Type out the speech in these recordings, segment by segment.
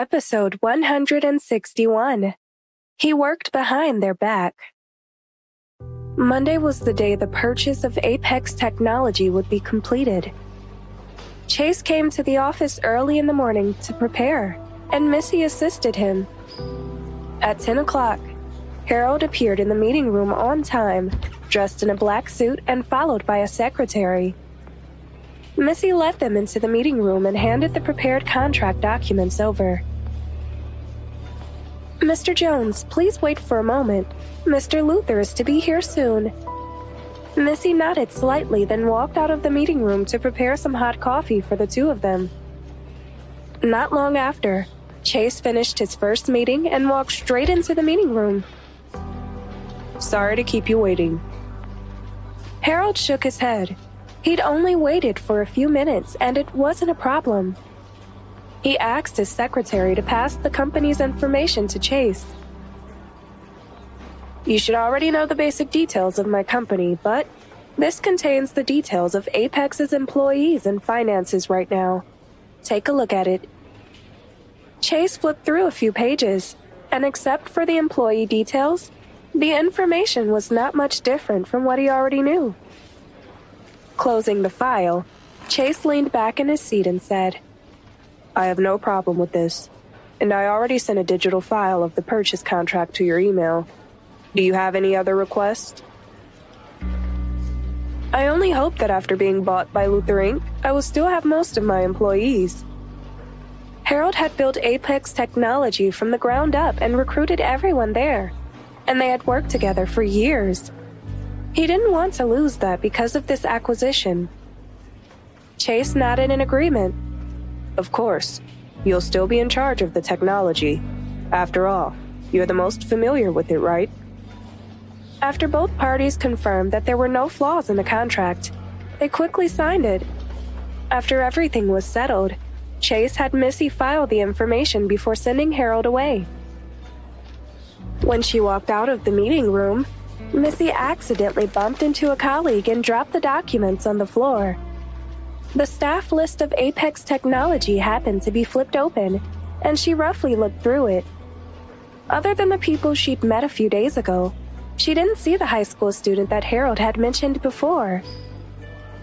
Episode 161. He worked behind their back. Monday was the day the purchase of Apex technology would be completed. Chase came to the office early in the morning to prepare, and Missy assisted him. At 10 o'clock, Harold appeared in the meeting room on time, dressed in a black suit and followed by a secretary. Missy led them into the meeting room and handed the prepared contract documents over. Mr. Jones, please wait for a moment. Mr. Luther is to be here soon. Missy nodded slightly, then walked out of the meeting room to prepare some hot coffee for the two of them. Not long after, Chase finished his first meeting and walked straight into the meeting room. Sorry to keep you waiting. Harold shook his head. He'd only waited for a few minutes and it wasn't a problem. He asked his secretary to pass the company's information to Chase. You should already know the basic details of my company, but this contains the details of Apex's employees and finances right now. Take a look at it. Chase flipped through a few pages, and except for the employee details, the information was not much different from what he already knew. Closing the file, Chase leaned back in his seat and said, I have no problem with this, and I already sent a digital file of the purchase contract to your email. Do you have any other requests? I only hope that after being bought by Luther Inc., I will still have most of my employees. Harold had built Apex technology from the ground up and recruited everyone there, and they had worked together for years. He didn't want to lose that because of this acquisition. Chase nodded in agreement of course, you'll still be in charge of the technology. After all, you're the most familiar with it, right? After both parties confirmed that there were no flaws in the contract, they quickly signed it. After everything was settled, Chase had Missy file the information before sending Harold away. When she walked out of the meeting room, Missy accidentally bumped into a colleague and dropped the documents on the floor. The staff list of Apex technology happened to be flipped open, and she roughly looked through it. Other than the people she'd met a few days ago, she didn't see the high school student that Harold had mentioned before.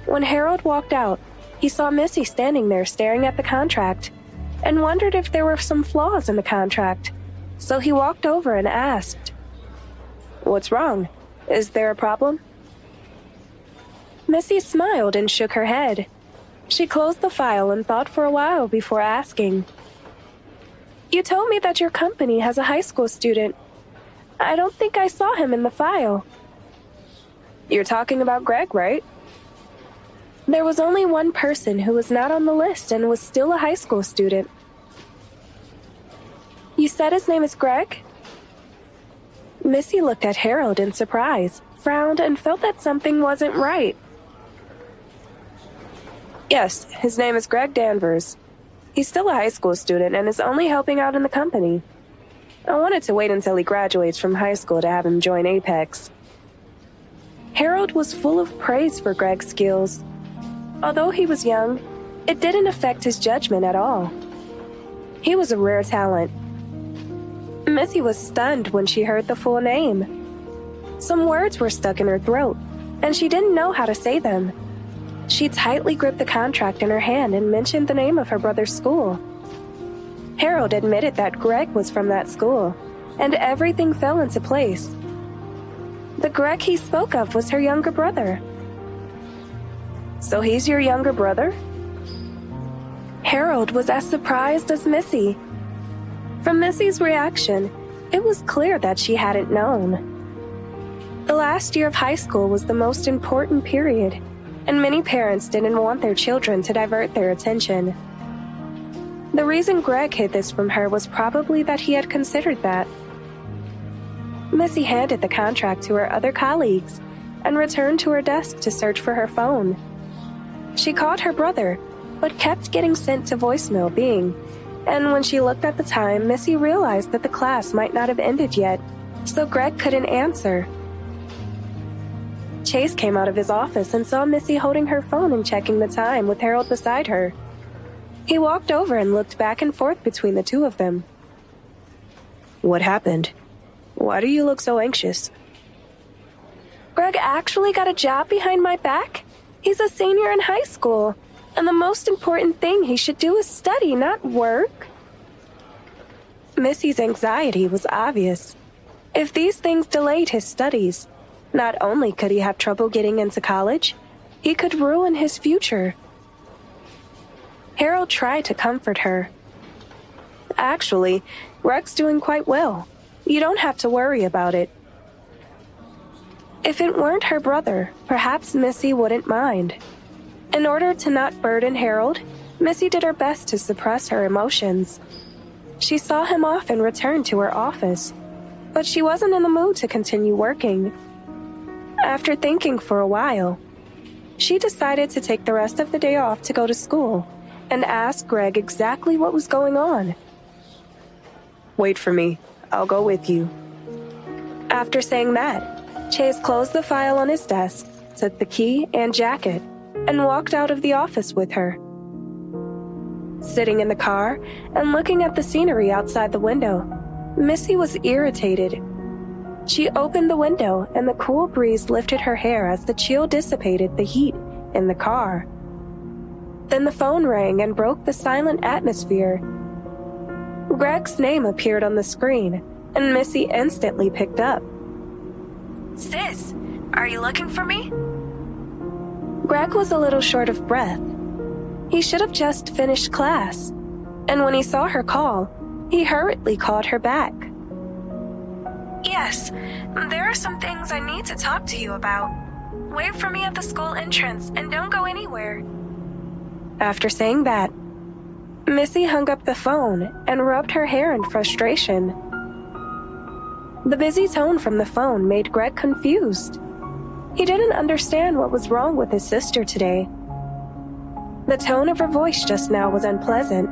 When Harold walked out, he saw Missy standing there staring at the contract and wondered if there were some flaws in the contract. So he walked over and asked, What's wrong? Is there a problem? Missy smiled and shook her head. She closed the file and thought for a while before asking. You told me that your company has a high school student. I don't think I saw him in the file. You're talking about Greg, right? There was only one person who was not on the list and was still a high school student. You said his name is Greg? Missy looked at Harold in surprise, frowned, and felt that something wasn't right. Yes, his name is Greg Danvers. He's still a high school student and is only helping out in the company. I wanted to wait until he graduates from high school to have him join Apex. Harold was full of praise for Greg's skills. Although he was young, it didn't affect his judgment at all. He was a rare talent. Missy was stunned when she heard the full name. Some words were stuck in her throat, and she didn't know how to say them. She tightly gripped the contract in her hand and mentioned the name of her brother's school. Harold admitted that Greg was from that school, and everything fell into place. The Greg he spoke of was her younger brother. So he's your younger brother? Harold was as surprised as Missy. From Missy's reaction, it was clear that she hadn't known. The last year of high school was the most important period and many parents didn't want their children to divert their attention. The reason Greg hid this from her was probably that he had considered that. Missy handed the contract to her other colleagues and returned to her desk to search for her phone. She called her brother, but kept getting sent to voicemail being, and when she looked at the time, Missy realized that the class might not have ended yet, so Greg couldn't answer. Chase came out of his office and saw Missy holding her phone and checking the time with Harold beside her. He walked over and looked back and forth between the two of them. What happened? Why do you look so anxious? Greg actually got a job behind my back? He's a senior in high school, and the most important thing he should do is study, not work. Missy's anxiety was obvious. If these things delayed his studies, not only could he have trouble getting into college, he could ruin his future. Harold tried to comfort her. Actually, Greg's doing quite well. You don't have to worry about it. If it weren't her brother, perhaps Missy wouldn't mind. In order to not burden Harold, Missy did her best to suppress her emotions. She saw him off and returned to her office, but she wasn't in the mood to continue working. After thinking for a while, she decided to take the rest of the day off to go to school and ask Greg exactly what was going on. Wait for me. I'll go with you. After saying that, Chase closed the file on his desk, took the key and jacket, and walked out of the office with her. Sitting in the car and looking at the scenery outside the window, Missy was irritated. She opened the window and the cool breeze lifted her hair as the chill dissipated the heat in the car. Then the phone rang and broke the silent atmosphere. Greg's name appeared on the screen, and Missy instantly picked up. Sis, are you looking for me? Greg was a little short of breath. He should have just finished class, and when he saw her call, he hurriedly called her back. Yes, there are some things I need to talk to you about. Wait for me at the school entrance and don't go anywhere. After saying that, Missy hung up the phone and rubbed her hair in frustration. The busy tone from the phone made Greg confused. He didn't understand what was wrong with his sister today. The tone of her voice just now was unpleasant,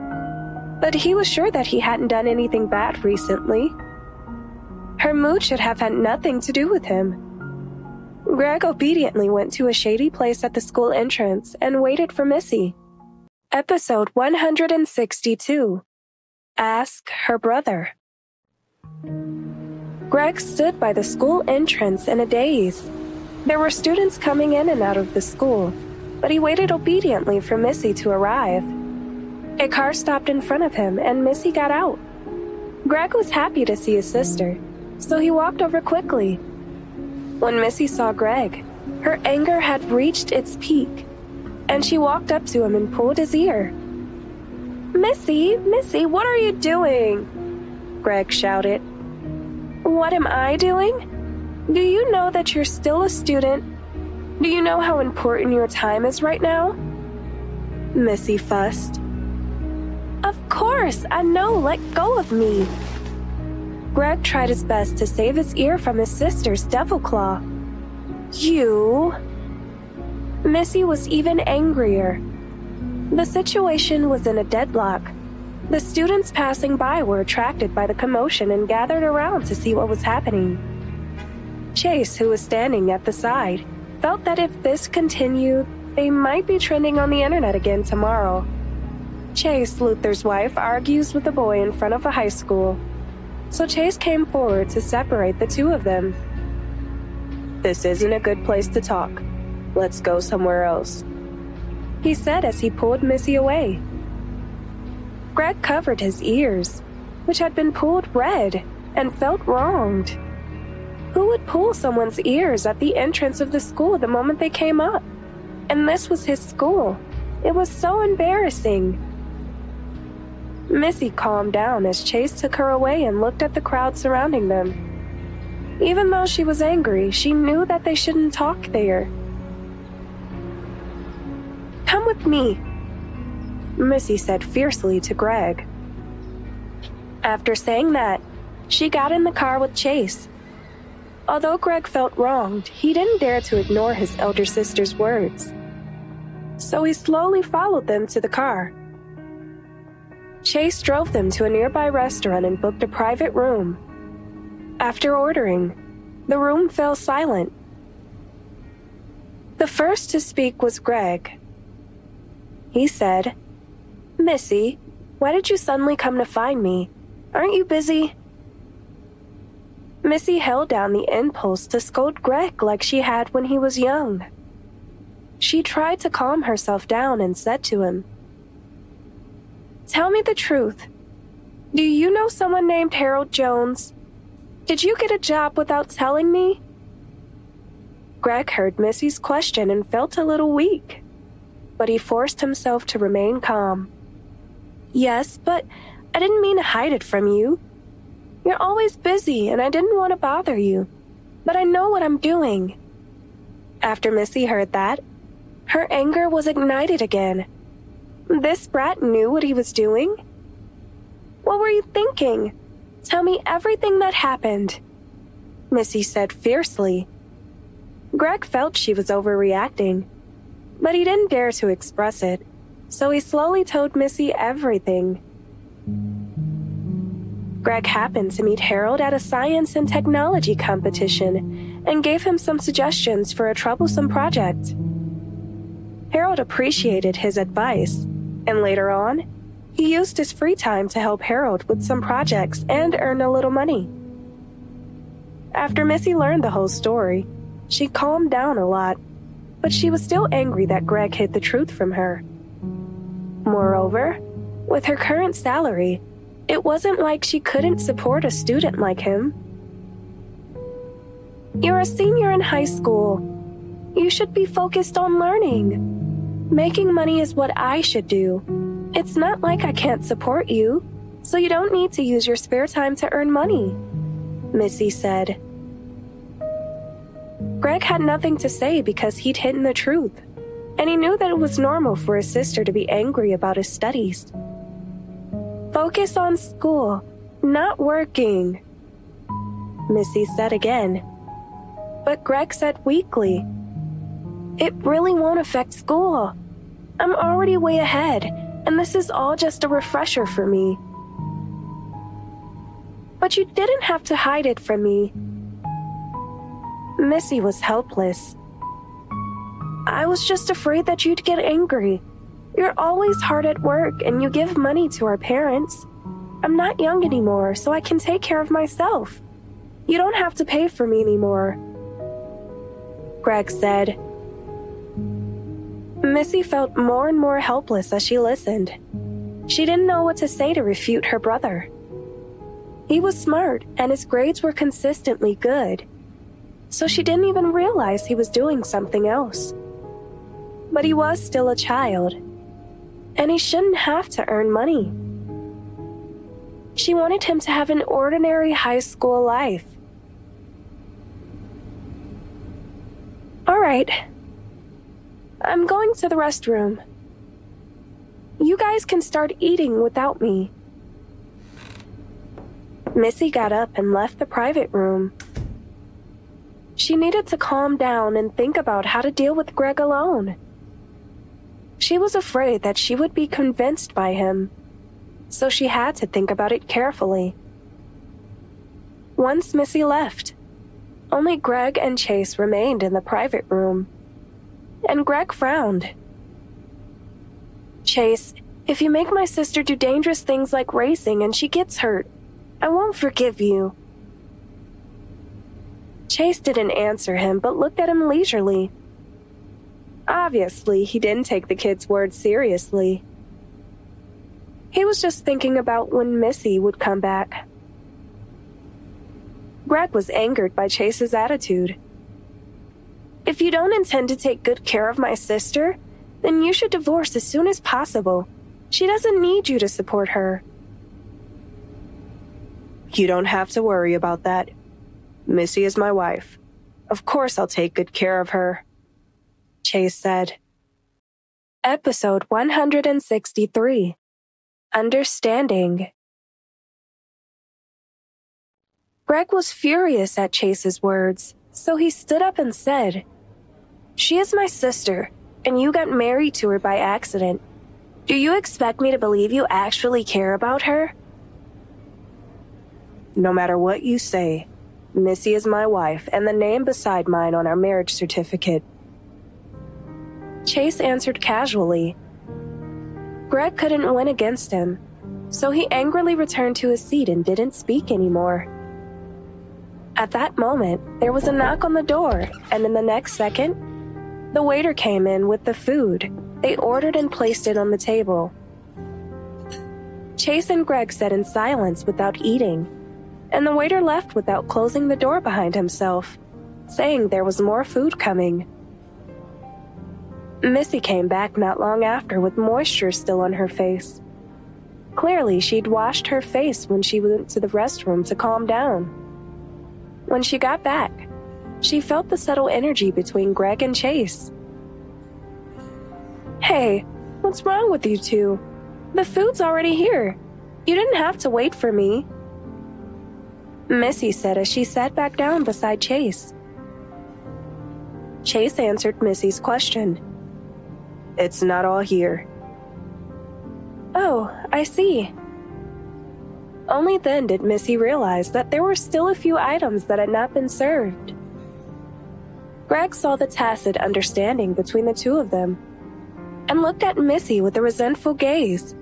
but he was sure that he hadn't done anything bad recently. Her mood should have had nothing to do with him. Greg obediently went to a shady place at the school entrance and waited for Missy. Episode 162 Ask Her Brother. Greg stood by the school entrance in a daze. There were students coming in and out of the school, but he waited obediently for Missy to arrive. A car stopped in front of him, and Missy got out. Greg was happy to see his sister, so he walked over quickly. When Missy saw Greg, her anger had reached its peak, and she walked up to him and pulled his ear. Missy, Missy, what are you doing? Greg shouted. What am I doing? Do you know that you're still a student do you know how important your time is right now? Missy fussed. Of course, I know, let go of me. Greg tried his best to save his ear from his sister's devil claw. You. Missy was even angrier. The situation was in a deadlock. The students passing by were attracted by the commotion and gathered around to see what was happening. Chase, who was standing at the side, felt that if this continued, they might be trending on the internet again tomorrow. Chase, Luther's wife, argues with a boy in front of a high school. So Chase came forward to separate the two of them. This isn't a good place to talk. Let's go somewhere else. He said as he pulled Missy away. Greg covered his ears, which had been pulled red, and felt wronged. Who would pull someone's ears at the entrance of the school the moment they came up? And this was his school. It was so embarrassing. Missy calmed down as Chase took her away and looked at the crowd surrounding them. Even though she was angry, she knew that they shouldn't talk there. Come with me, Missy said fiercely to Greg. After saying that, she got in the car with Chase Although Greg felt wronged, he didn't dare to ignore his elder sister's words. So he slowly followed them to the car. Chase drove them to a nearby restaurant and booked a private room. After ordering, the room fell silent. The first to speak was Greg. He said, Missy, why did you suddenly come to find me? Aren't you busy? Missy held down the impulse to scold Greg like she had when he was young. She tried to calm herself down and said to him, Tell me the truth. Do you know someone named Harold Jones? Did you get a job without telling me? Greg heard Missy's question and felt a little weak, but he forced himself to remain calm. Yes, but I didn't mean to hide it from you. You're always busy, and I didn't want to bother you, but I know what I'm doing. After Missy heard that, her anger was ignited again. This brat knew what he was doing? What were you thinking? Tell me everything that happened. Missy said fiercely. Greg felt she was overreacting, but he didn't dare to express it, so he slowly told Missy everything. Greg happened to meet Harold at a science and technology competition and gave him some suggestions for a troublesome project. Harold appreciated his advice, and later on, he used his free time to help Harold with some projects and earn a little money. After Missy learned the whole story, she calmed down a lot, but she was still angry that Greg hid the truth from her. Moreover, with her current salary, it wasn't like she couldn't support a student like him. You're a senior in high school. You should be focused on learning. Making money is what I should do. It's not like I can't support you, so you don't need to use your spare time to earn money, Missy said. Greg had nothing to say because he'd hidden the truth, and he knew that it was normal for his sister to be angry about his studies. Focus on school, not working, Missy said again. But Greg said weakly, it really won't affect school. I'm already way ahead, and this is all just a refresher for me. But you didn't have to hide it from me. Missy was helpless. I was just afraid that you'd get angry. You're always hard at work and you give money to our parents. I'm not young anymore, so I can take care of myself. You don't have to pay for me anymore. Greg said, Missy felt more and more helpless as she listened. She didn't know what to say to refute her brother. He was smart and his grades were consistently good, so she didn't even realize he was doing something else. But he was still a child, and he shouldn't have to earn money. She wanted him to have an ordinary high school life. All right, I'm going to the restroom. You guys can start eating without me. Missy got up and left the private room. She needed to calm down and think about how to deal with Greg alone. She was afraid that she would be convinced by him, so she had to think about it carefully. Once Missy left, only Greg and Chase remained in the private room and Greg frowned. Chase, if you make my sister do dangerous things like racing and she gets hurt, I won't forgive you. Chase didn't answer him, but looked at him leisurely. Obviously, he didn't take the kid's words seriously. He was just thinking about when Missy would come back. Greg was angered by Chase's attitude. If you don't intend to take good care of my sister, then you should divorce as soon as possible. She doesn't need you to support her. You don't have to worry about that. Missy is my wife. Of course I'll take good care of her. Chase said. Episode 163 Understanding. Greg was furious at Chase's words, so he stood up and said, she is my sister, and you got married to her by accident. Do you expect me to believe you actually care about her? No matter what you say, Missy is my wife and the name beside mine on our marriage certificate. Chase answered casually. Greg couldn't win against him, so he angrily returned to his seat and didn't speak anymore. At that moment, there was a knock on the door, and in the next second, the waiter came in with the food. They ordered and placed it on the table. Chase and Greg sat in silence without eating, and the waiter left without closing the door behind himself, saying there was more food coming. Missy came back not long after with moisture still on her face. Clearly, she'd washed her face when she went to the restroom to calm down. When she got back, she felt the subtle energy between Greg and Chase. Hey, what's wrong with you two? The food's already here. You didn't have to wait for me. Missy said as she sat back down beside Chase. Chase answered Missy's question. It's not all here. Oh, I see. Only then did Missy realize that there were still a few items that had not been served. Greg saw the tacit understanding between the two of them and looked at Missy with a resentful gaze.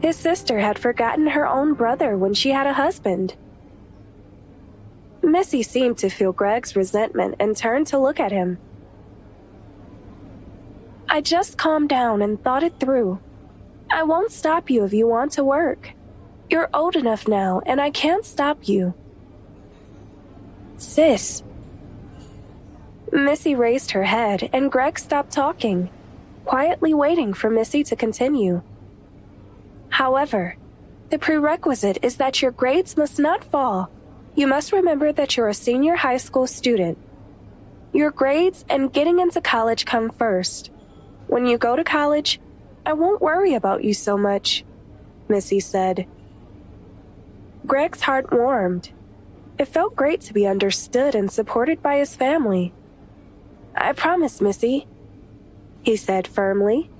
His sister had forgotten her own brother when she had a husband. Missy seemed to feel Greg's resentment and turned to look at him. I just calmed down and thought it through. I won't stop you if you want to work. You're old enough now, and I can't stop you. Sis. Missy raised her head, and Greg stopped talking, quietly waiting for Missy to continue. However, the prerequisite is that your grades must not fall. You must remember that you're a senior high school student. Your grades and getting into college come first. When you go to college, I won't worry about you so much, Missy said. Greg's heart warmed. It felt great to be understood and supported by his family. I promise, Missy, he said firmly.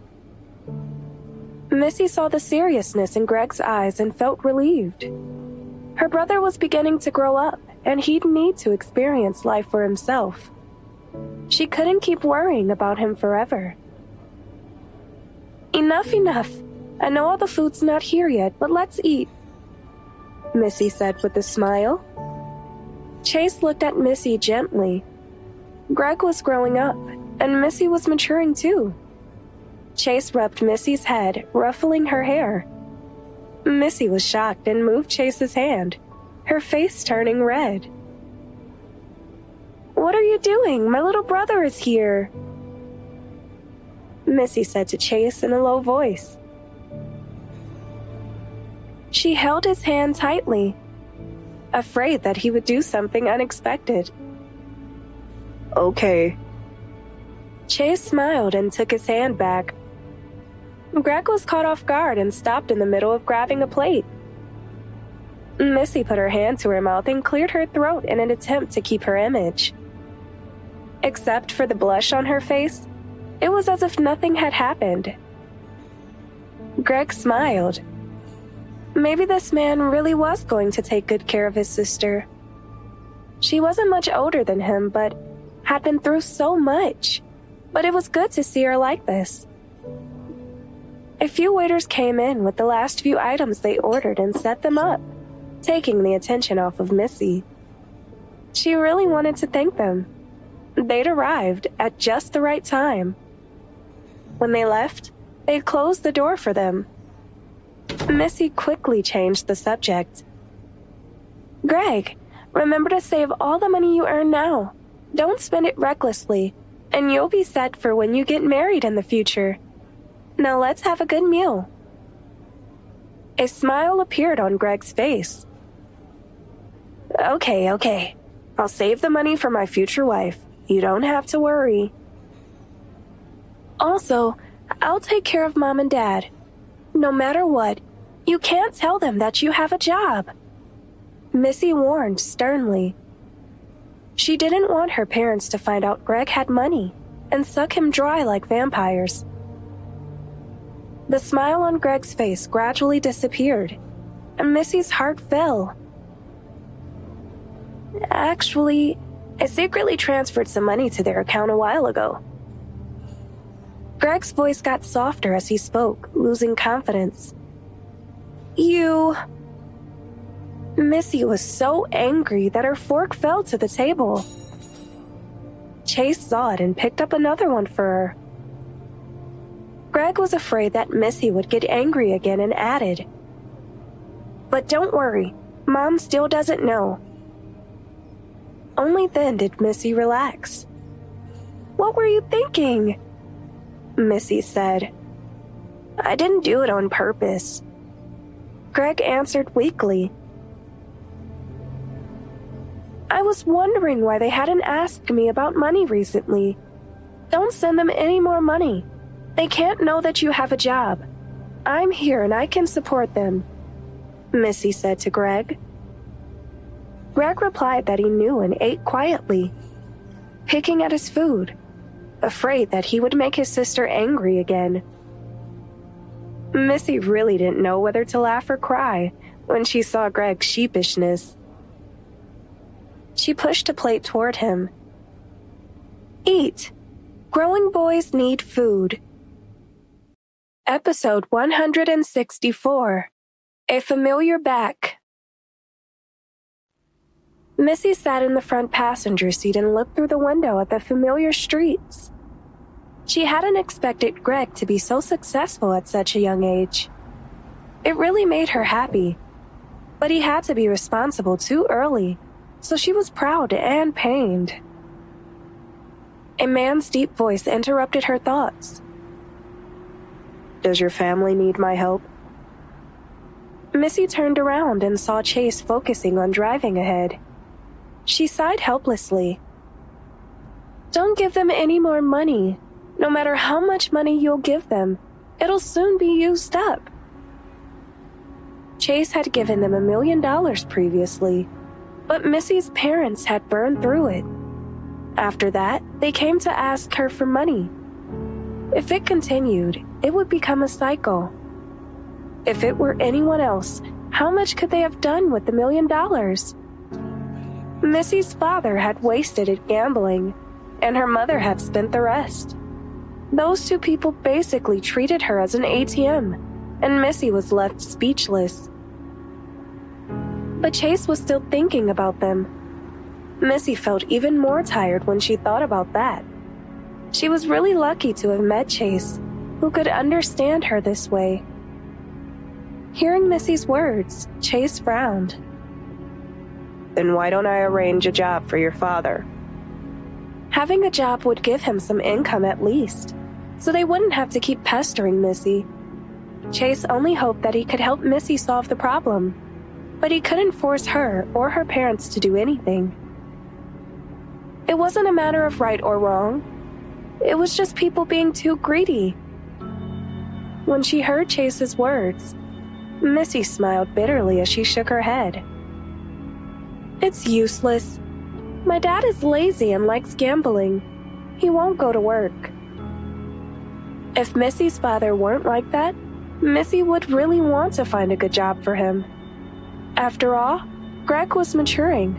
Missy saw the seriousness in Greg's eyes and felt relieved. Her brother was beginning to grow up, and he'd need to experience life for himself. She couldn't keep worrying about him forever. Enough, enough. I know all the food's not here yet, but let's eat. Missy said with a smile. Chase looked at Missy gently. Greg was growing up, and Missy was maturing too. Chase rubbed Missy's head, ruffling her hair. Missy was shocked and moved Chase's hand, her face turning red. What are you doing? My little brother is here. Missy said to Chase in a low voice. She held his hand tightly, afraid that he would do something unexpected. Okay. Chase smiled and took his hand back. Greg was caught off guard and stopped in the middle of grabbing a plate. Missy put her hand to her mouth and cleared her throat in an attempt to keep her image. Except for the blush on her face, it was as if nothing had happened. Greg smiled. Maybe this man really was going to take good care of his sister. She wasn't much older than him, but had been through so much. But it was good to see her like this. A few waiters came in with the last few items they ordered and set them up, taking the attention off of Missy. She really wanted to thank them. They'd arrived at just the right time. When they left, they closed the door for them. Missy quickly changed the subject. Greg, remember to save all the money you earn now. Don't spend it recklessly, and you'll be set for when you get married in the future. Now let's have a good meal. A smile appeared on Greg's face. Okay, okay. I'll save the money for my future wife. You don't have to worry. Also, I'll take care of mom and dad. No matter what, you can't tell them that you have a job. Missy warned sternly. She didn't want her parents to find out Greg had money and suck him dry like vampires. The smile on Greg's face gradually disappeared, and Missy's heart fell. Actually, I secretly transferred some money to their account a while ago. Greg's voice got softer as he spoke, losing confidence. You. Missy was so angry that her fork fell to the table. Chase saw it and picked up another one for her. Greg was afraid that Missy would get angry again and added, But don't worry, Mom still doesn't know. Only then did Missy relax. What were you thinking? Missy said. I didn't do it on purpose. Greg answered weakly. I was wondering why they hadn't asked me about money recently. Don't send them any more money. They can't know that you have a job. I'm here and I can support them, Missy said to Greg. Greg replied that he knew and ate quietly, picking at his food, afraid that he would make his sister angry again. Missy really didn't know whether to laugh or cry when she saw Greg's sheepishness. She pushed a plate toward him. Eat. Growing boys need food. Episode 164 A Familiar Back. Missy sat in the front passenger seat and looked through the window at the familiar streets. She hadn't expected Greg to be so successful at such a young age. It really made her happy. But he had to be responsible too early, so she was proud and pained. A man's deep voice interrupted her thoughts. Does your family need my help? Missy turned around and saw Chase focusing on driving ahead. She sighed helplessly. Don't give them any more money, no matter how much money you'll give them, it'll soon be used up. Chase had given them a million dollars previously, but Missy's parents had burned through it. After that, they came to ask her for money. If it continued, it would become a cycle. If it were anyone else, how much could they have done with the million dollars? Missy's father had wasted it gambling, and her mother had spent the rest. Those two people basically treated her as an ATM, and Missy was left speechless. But Chase was still thinking about them. Missy felt even more tired when she thought about that. She was really lucky to have met Chase, who could understand her this way. Hearing Missy's words, Chase frowned. Then why don't I arrange a job for your father? Having a job would give him some income at least so they wouldn't have to keep pestering Missy. Chase only hoped that he could help Missy solve the problem, but he couldn't force her or her parents to do anything. It wasn't a matter of right or wrong, it was just people being too greedy. When she heard Chase's words, Missy smiled bitterly as she shook her head. It's useless. My dad is lazy and likes gambling. He won't go to work. If Missy's father weren't like that, Missy would really want to find a good job for him. After all, Greg was maturing,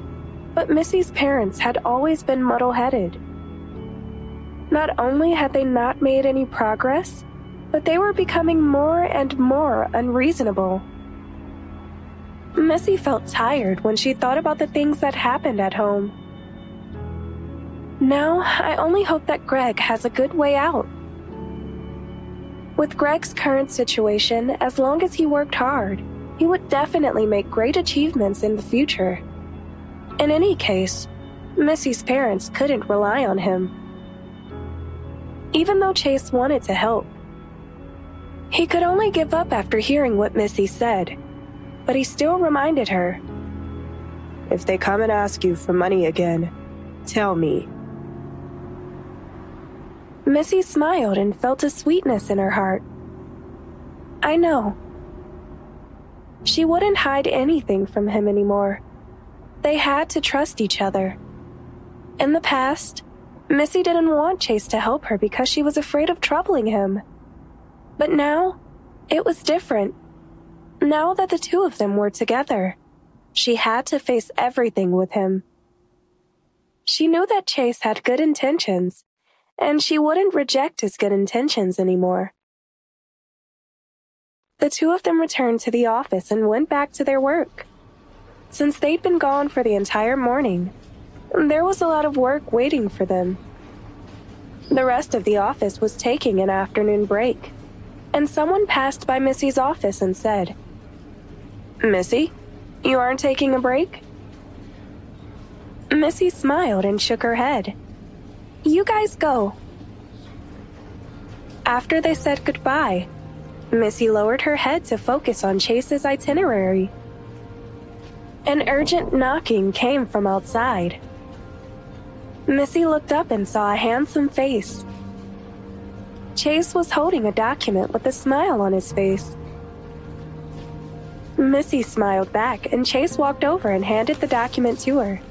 but Missy's parents had always been muddle headed. Not only had they not made any progress, but they were becoming more and more unreasonable. Missy felt tired when she thought about the things that happened at home. Now, I only hope that Greg has a good way out. With Greg's current situation, as long as he worked hard, he would definitely make great achievements in the future. In any case, Missy's parents couldn't rely on him. Even though Chase wanted to help, he could only give up after hearing what Missy said, but he still reminded her If they come and ask you for money again, tell me Missy smiled and felt a sweetness in her heart. I know. She wouldn't hide anything from him anymore. They had to trust each other. In the past, Missy didn't want Chase to help her because she was afraid of troubling him. But now, it was different. Now that the two of them were together, she had to face everything with him. She knew that Chase had good intentions and she wouldn't reject his good intentions anymore. The two of them returned to the office and went back to their work. Since they'd been gone for the entire morning, there was a lot of work waiting for them. The rest of the office was taking an afternoon break, and someone passed by Missy's office and said, Missy, you aren't taking a break? Missy smiled and shook her head. You guys go. After they said goodbye, Missy lowered her head to focus on Chase's itinerary. An urgent knocking came from outside. Missy looked up and saw a handsome face. Chase was holding a document with a smile on his face. Missy smiled back, and Chase walked over and handed the document to her.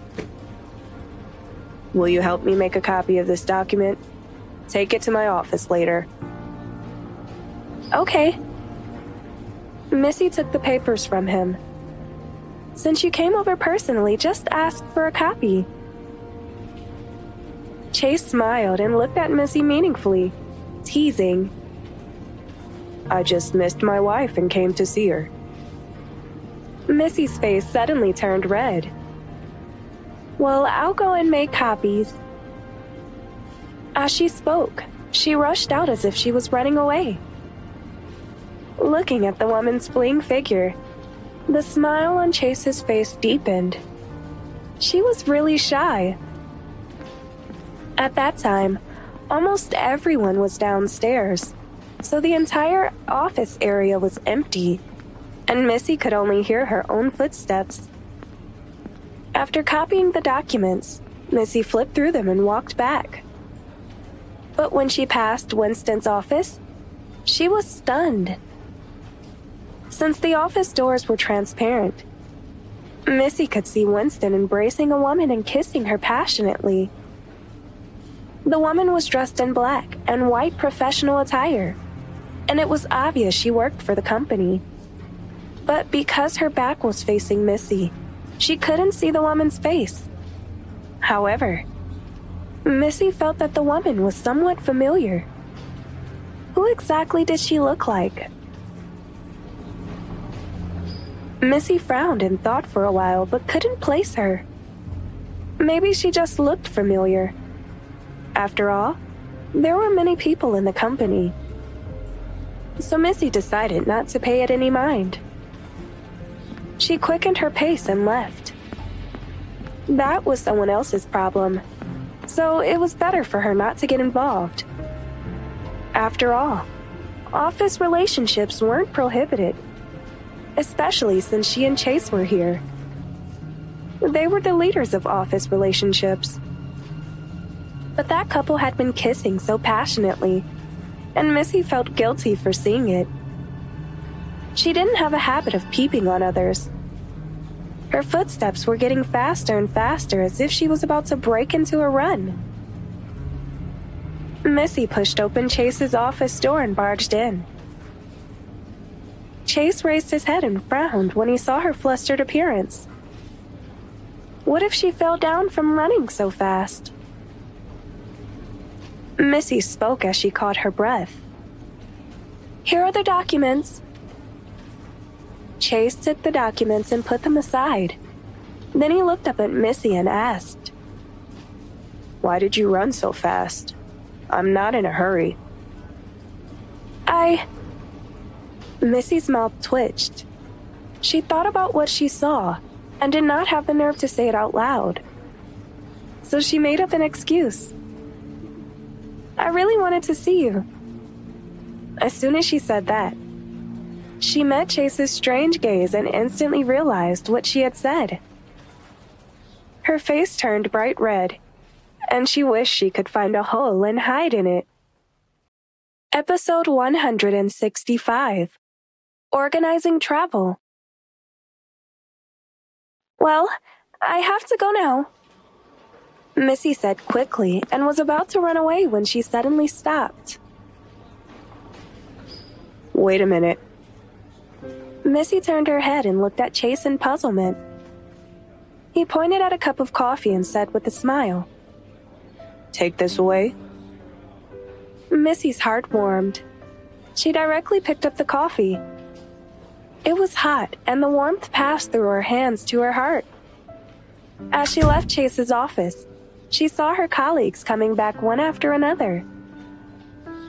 Will you help me make a copy of this document? Take it to my office later. Okay. Missy took the papers from him. Since you came over personally, just ask for a copy. Chase smiled and looked at Missy meaningfully, teasing. I just missed my wife and came to see her. Missy's face suddenly turned red. Well, I'll go and make copies. As she spoke, she rushed out as if she was running away. Looking at the woman's fleeing figure, the smile on Chase's face deepened. She was really shy. At that time, almost everyone was downstairs, so the entire office area was empty, and Missy could only hear her own footsteps. After copying the documents, Missy flipped through them and walked back. But when she passed Winston's office, she was stunned. Since the office doors were transparent, Missy could see Winston embracing a woman and kissing her passionately. The woman was dressed in black and white professional attire, and it was obvious she worked for the company. But because her back was facing Missy, she couldn't see the woman's face. However, Missy felt that the woman was somewhat familiar. Who exactly did she look like? Missy frowned and thought for a while but couldn't place her. Maybe she just looked familiar. After all, there were many people in the company. So Missy decided not to pay it any mind. She quickened her pace and left. That was someone else's problem, so it was better for her not to get involved. After all, office relationships weren't prohibited, especially since she and Chase were here. They were the leaders of office relationships. But that couple had been kissing so passionately, and Missy felt guilty for seeing it. She didn't have a habit of peeping on others. Her footsteps were getting faster and faster as if she was about to break into a run. Missy pushed open Chase's office door and barged in. Chase raised his head and frowned when he saw her flustered appearance. What if she fell down from running so fast? Missy spoke as she caught her breath. Here are the documents. Chase took the documents and put them aside. Then he looked up at Missy and asked, Why did you run so fast? I'm not in a hurry. I. Missy's mouth twitched. She thought about what she saw and did not have the nerve to say it out loud. So she made up an excuse. I really wanted to see you. As soon as she said that, she met Chase's strange gaze and instantly realized what she had said. Her face turned bright red, and she wished she could find a hole and hide in it. Episode 165 Organizing Travel. Well, I have to go now. Missy said quickly and was about to run away when she suddenly stopped. Wait a minute. Missy turned her head and looked at Chase in puzzlement. He pointed at a cup of coffee and said with a smile, Take this away. Missy's heart warmed. She directly picked up the coffee. It was hot, and the warmth passed through her hands to her heart. As she left Chase's office, she saw her colleagues coming back one after another.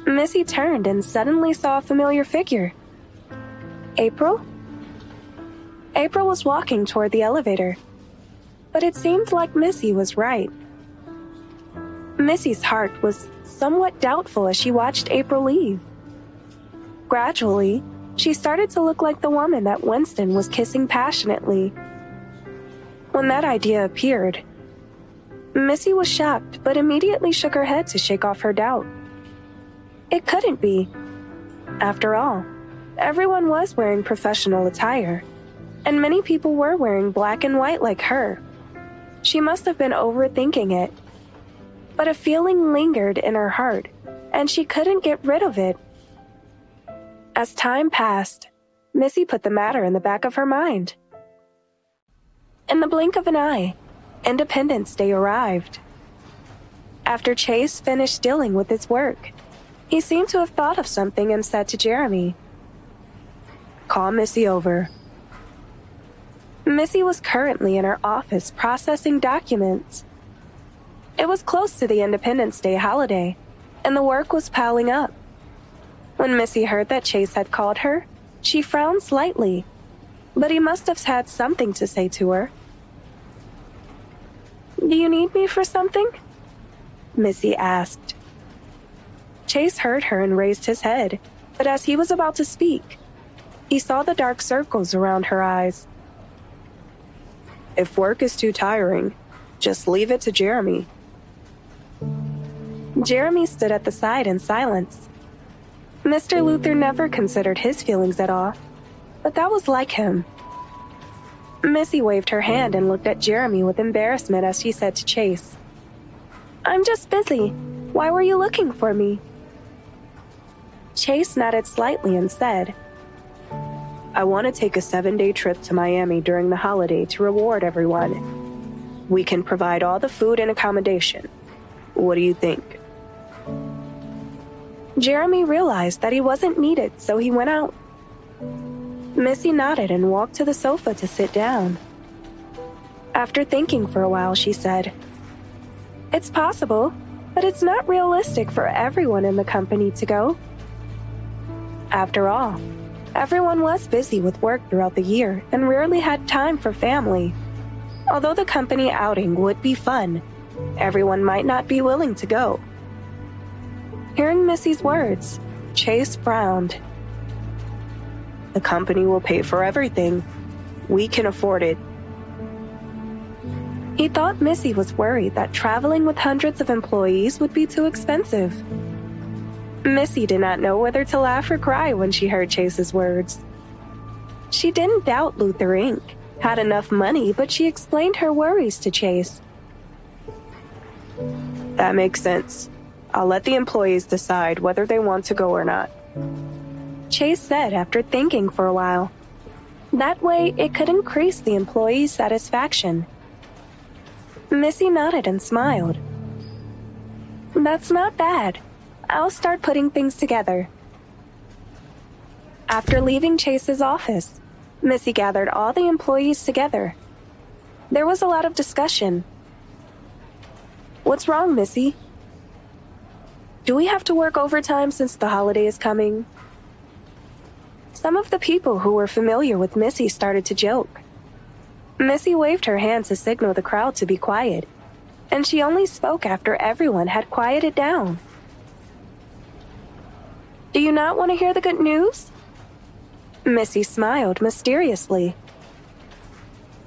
Missy turned and suddenly saw a familiar figure. April? April was walking toward the elevator, but it seemed like Missy was right. Missy's heart was somewhat doubtful as she watched April leave. Gradually, she started to look like the woman that Winston was kissing passionately. When that idea appeared, Missy was shocked but immediately shook her head to shake off her doubt. It couldn't be. After all, everyone was wearing professional attire, and many people were wearing black and white like her. She must have been overthinking it. But a feeling lingered in her heart, and she couldn't get rid of it. As time passed, Missy put the matter in the back of her mind. In the blink of an eye, Independence Day arrived. After Chase finished dealing with his work, he seemed to have thought of something and said to Jeremy, Call Missy over. Missy was currently in her office processing documents. It was close to the Independence Day holiday, and the work was piling up. When Missy heard that Chase had called her, she frowned slightly, but he must have had something to say to her. Do you need me for something? Missy asked. Chase heard her and raised his head, but as he was about to speak, he saw the dark circles around her eyes. If work is too tiring, just leave it to Jeremy. Jeremy stood at the side in silence. Mr. Luther never considered his feelings at all, but that was like him. Missy waved her hand and looked at Jeremy with embarrassment as she said to Chase, I'm just busy. Why were you looking for me? Chase nodded slightly and said, I want to take a seven day trip to Miami during the holiday to reward everyone. We can provide all the food and accommodation. What do you think? Jeremy realized that he wasn't needed, so he went out. Missy nodded and walked to the sofa to sit down. After thinking for a while, she said, It's possible, but it's not realistic for everyone in the company to go. After all, everyone was busy with work throughout the year and rarely had time for family. Although the company outing would be fun, everyone might not be willing to go. Hearing Missy's words, Chase frowned. The company will pay for everything. We can afford it. He thought Missy was worried that traveling with hundreds of employees would be too expensive. Missy did not know whether to laugh or cry when she heard Chase's words. She didn't doubt Luther Inc. had enough money, but she explained her worries to Chase. That makes sense. I'll let the employees decide whether they want to go or not. Chase said after thinking for a while. That way, it could increase the employees' satisfaction. Missy nodded and smiled. That's not bad. I'll start putting things together. After leaving Chase's office, Missy gathered all the employees together. There was a lot of discussion. What's wrong, Missy? Do we have to work overtime since the holiday is coming? Some of the people who were familiar with Missy started to joke. Missy waved her hand to signal the crowd to be quiet, and she only spoke after everyone had quieted down. Do you not want to hear the good news? Missy smiled mysteriously.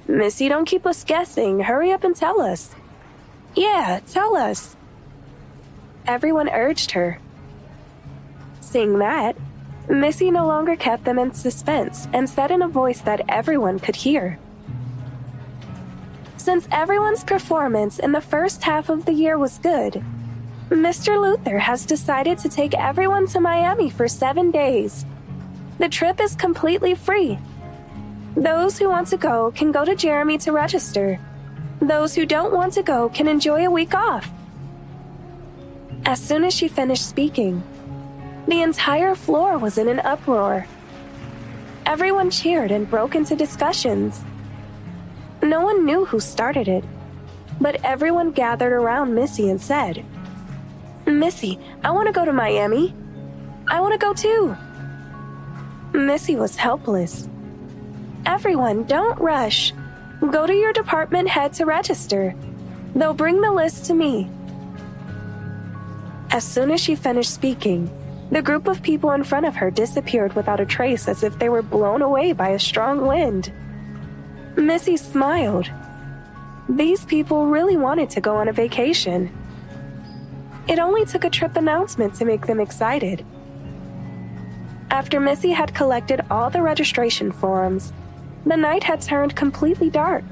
Missy, don't keep us guessing. Hurry up and tell us. Yeah, tell us. Everyone urged her. Seeing that, Missy no longer kept them in suspense and said in a voice that everyone could hear. Since everyone's performance in the first half of the year was good, Mr. Luther has decided to take everyone to Miami for seven days. The trip is completely free. Those who want to go can go to Jeremy to register. Those who don't want to go can enjoy a week off. As soon as she finished speaking, the entire floor was in an uproar. Everyone cheered and broke into discussions. No one knew who started it, but everyone gathered around Missy and said, Missy, I want to go to Miami. I want to go too. Missy was helpless. Everyone, don't rush. Go to your department head to register. They'll bring the list to me. As soon as she finished speaking, the group of people in front of her disappeared without a trace as if they were blown away by a strong wind. Missy smiled. These people really wanted to go on a vacation. It only took a trip announcement to make them excited. After Missy had collected all the registration forms, the night had turned completely dark.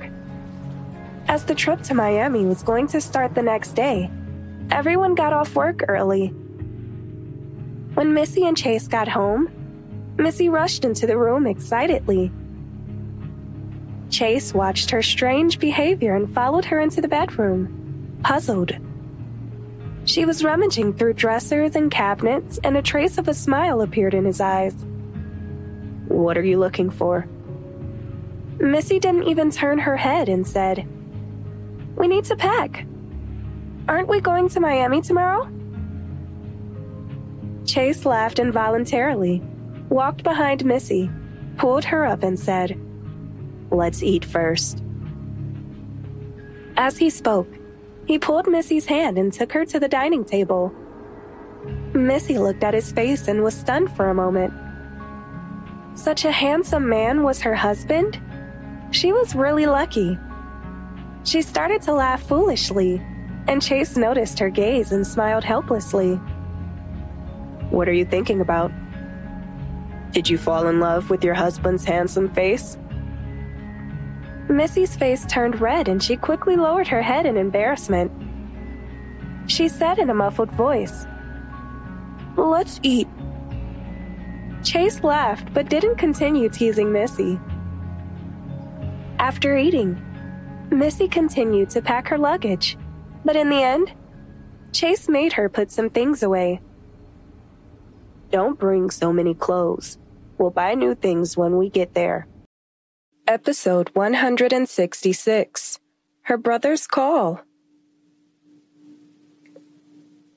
As the trip to Miami was going to start the next day, everyone got off work early. When Missy and Chase got home, Missy rushed into the room excitedly. Chase watched her strange behavior and followed her into the bedroom, puzzled. She was rummaging through dressers and cabinets, and a trace of a smile appeared in his eyes. What are you looking for? Missy didn't even turn her head and said, We need to pack. Aren't we going to Miami tomorrow? Chase laughed involuntarily, walked behind Missy, pulled her up, and said, Let's eat first. As he spoke, he pulled Missy's hand and took her to the dining table. Missy looked at his face and was stunned for a moment. Such a handsome man was her husband? She was really lucky. She started to laugh foolishly, and Chase noticed her gaze and smiled helplessly. What are you thinking about? Did you fall in love with your husband's handsome face? Missy's face turned red and she quickly lowered her head in embarrassment. She said in a muffled voice, Let's eat. Chase laughed but didn't continue teasing Missy. After eating, Missy continued to pack her luggage, but in the end, Chase made her put some things away. Don't bring so many clothes. We'll buy new things when we get there. Episode 166 Her Brother's Call.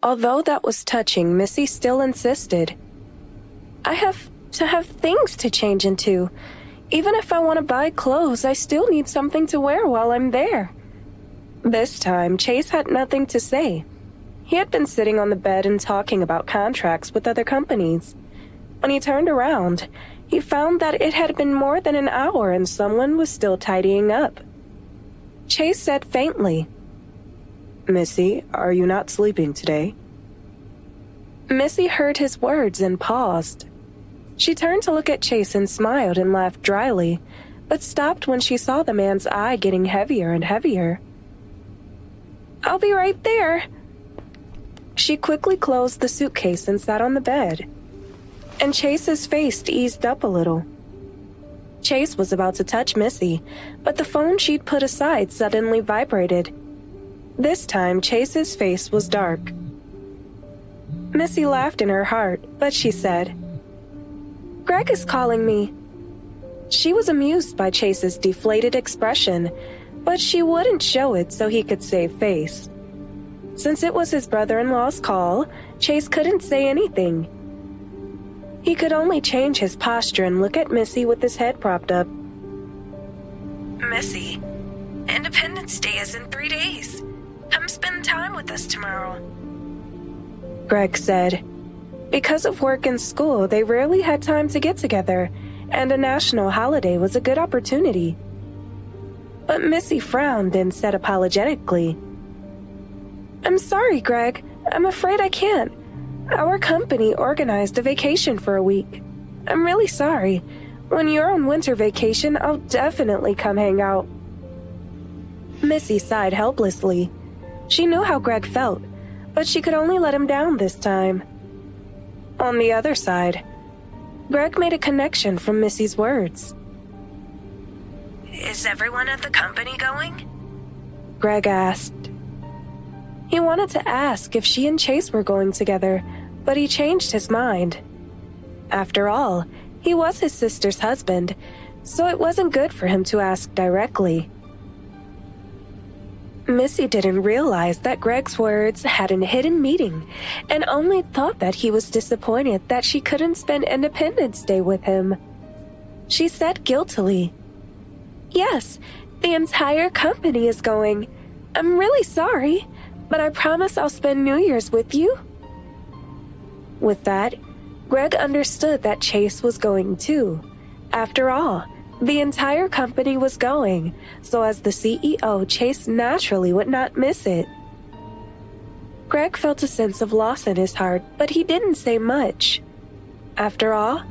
Although that was touching, Missy still insisted. I have to have things to change into. Even if I want to buy clothes, I still need something to wear while I'm there. This time, Chase had nothing to say. He had been sitting on the bed and talking about contracts with other companies. When he turned around, he found that it had been more than an hour and someone was still tidying up. Chase said faintly, Missy, are you not sleeping today? Missy heard his words and paused. She turned to look at Chase and smiled and laughed dryly, but stopped when she saw the man's eye getting heavier and heavier. I'll be right there. She quickly closed the suitcase and sat on the bed and Chase's face eased up a little. Chase was about to touch Missy, but the phone she'd put aside suddenly vibrated. This time, Chase's face was dark. Missy laughed in her heart, but she said, Greg is calling me. She was amused by Chase's deflated expression, but she wouldn't show it so he could save face. Since it was his brother in law's call, Chase couldn't say anything. He could only change his posture and look at Missy with his head propped up. Missy, Independence Day is in three days. Come spend time with us tomorrow. Greg said. Because of work and school, they rarely had time to get together, and a national holiday was a good opportunity. But Missy frowned and said apologetically, I'm sorry, Greg. I'm afraid I can't. Our company organized a vacation for a week. I'm really sorry. When you're on winter vacation, I'll definitely come hang out. Missy sighed helplessly. She knew how Greg felt, but she could only let him down this time. On the other side, Greg made a connection from Missy's words. Is everyone at the company going? Greg asked. He wanted to ask if she and Chase were going together, but he changed his mind. After all, he was his sister's husband, so it wasn't good for him to ask directly. Missy didn't realize that Greg's words had a hidden meaning and only thought that he was disappointed that she couldn't spend Independence Day with him. She said guiltily, Yes, the entire company is going. I'm really sorry, but I promise I'll spend New Year's with you. With that, Greg understood that Chase was going too. After all, the entire company was going, so as the CEO, Chase naturally would not miss it. Greg felt a sense of loss in his heart, but he didn't say much. After all,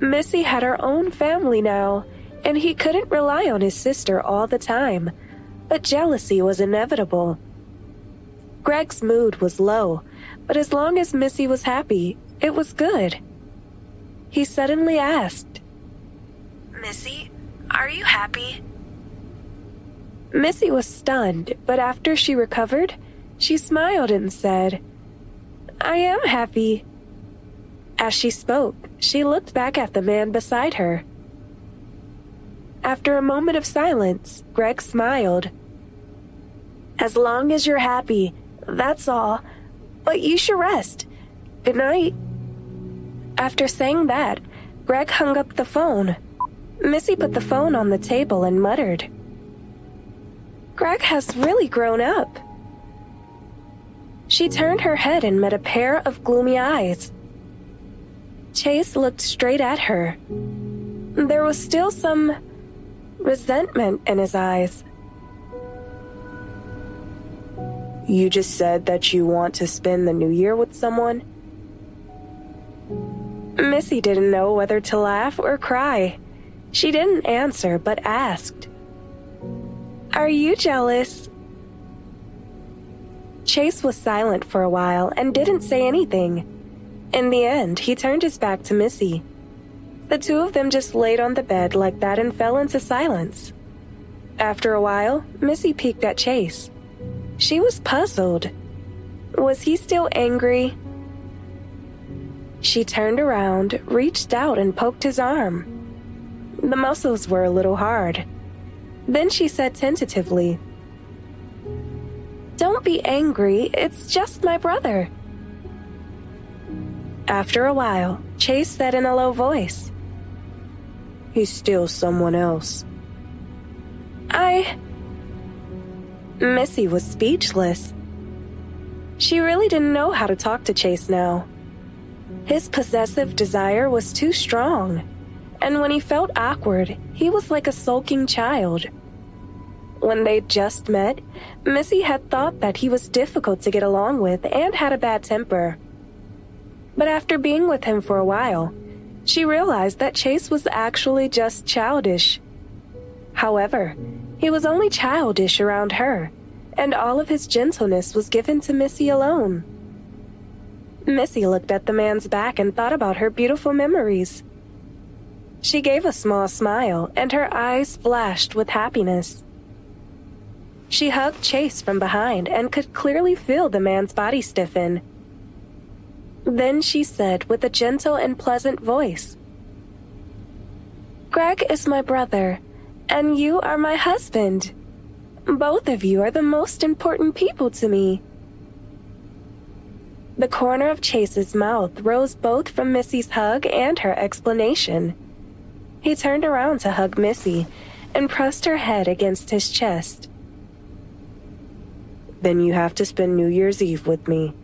Missy had her own family now, and he couldn't rely on his sister all the time, but jealousy was inevitable. Greg's mood was low, but as long as Missy was happy, it was good. He suddenly asked, Missy, are you happy? Missy was stunned, but after she recovered, she smiled and said, I am happy. As she spoke, she looked back at the man beside her. After a moment of silence, Greg smiled. As long as you're happy, that's all. But you should rest. Good night. After saying that, Greg hung up the phone. Missy put the phone on the table and muttered, Greg has really grown up. She turned her head and met a pair of gloomy eyes. Chase looked straight at her. There was still some resentment in his eyes. You just said that you want to spend the new year with someone? Missy didn't know whether to laugh or cry. She didn't answer, but asked, Are you jealous? Chase was silent for a while and didn't say anything. In the end, he turned his back to Missy. The two of them just laid on the bed like that and fell into silence. After a while, Missy peeked at Chase. She was puzzled. Was he still angry? She turned around, reached out, and poked his arm. The muscles were a little hard. Then she said tentatively, Don't be angry, it's just my brother. After a while, Chase said in a low voice, He's still someone else. I. Missy was speechless. She really didn't know how to talk to Chase now. His possessive desire was too strong and when he felt awkward, he was like a sulking child. When they'd just met, Missy had thought that he was difficult to get along with and had a bad temper. But after being with him for a while, she realized that Chase was actually just childish. However, he was only childish around her, and all of his gentleness was given to Missy alone. Missy looked at the man's back and thought about her beautiful memories. She gave a small smile, and her eyes flashed with happiness. She hugged Chase from behind and could clearly feel the man's body stiffen. Then she said with a gentle and pleasant voice, Greg is my brother, and you are my husband. Both of you are the most important people to me. The corner of Chase's mouth rose both from Missy's hug and her explanation. He turned around to hug Missy and pressed her head against his chest. Then you have to spend New Year's Eve with me.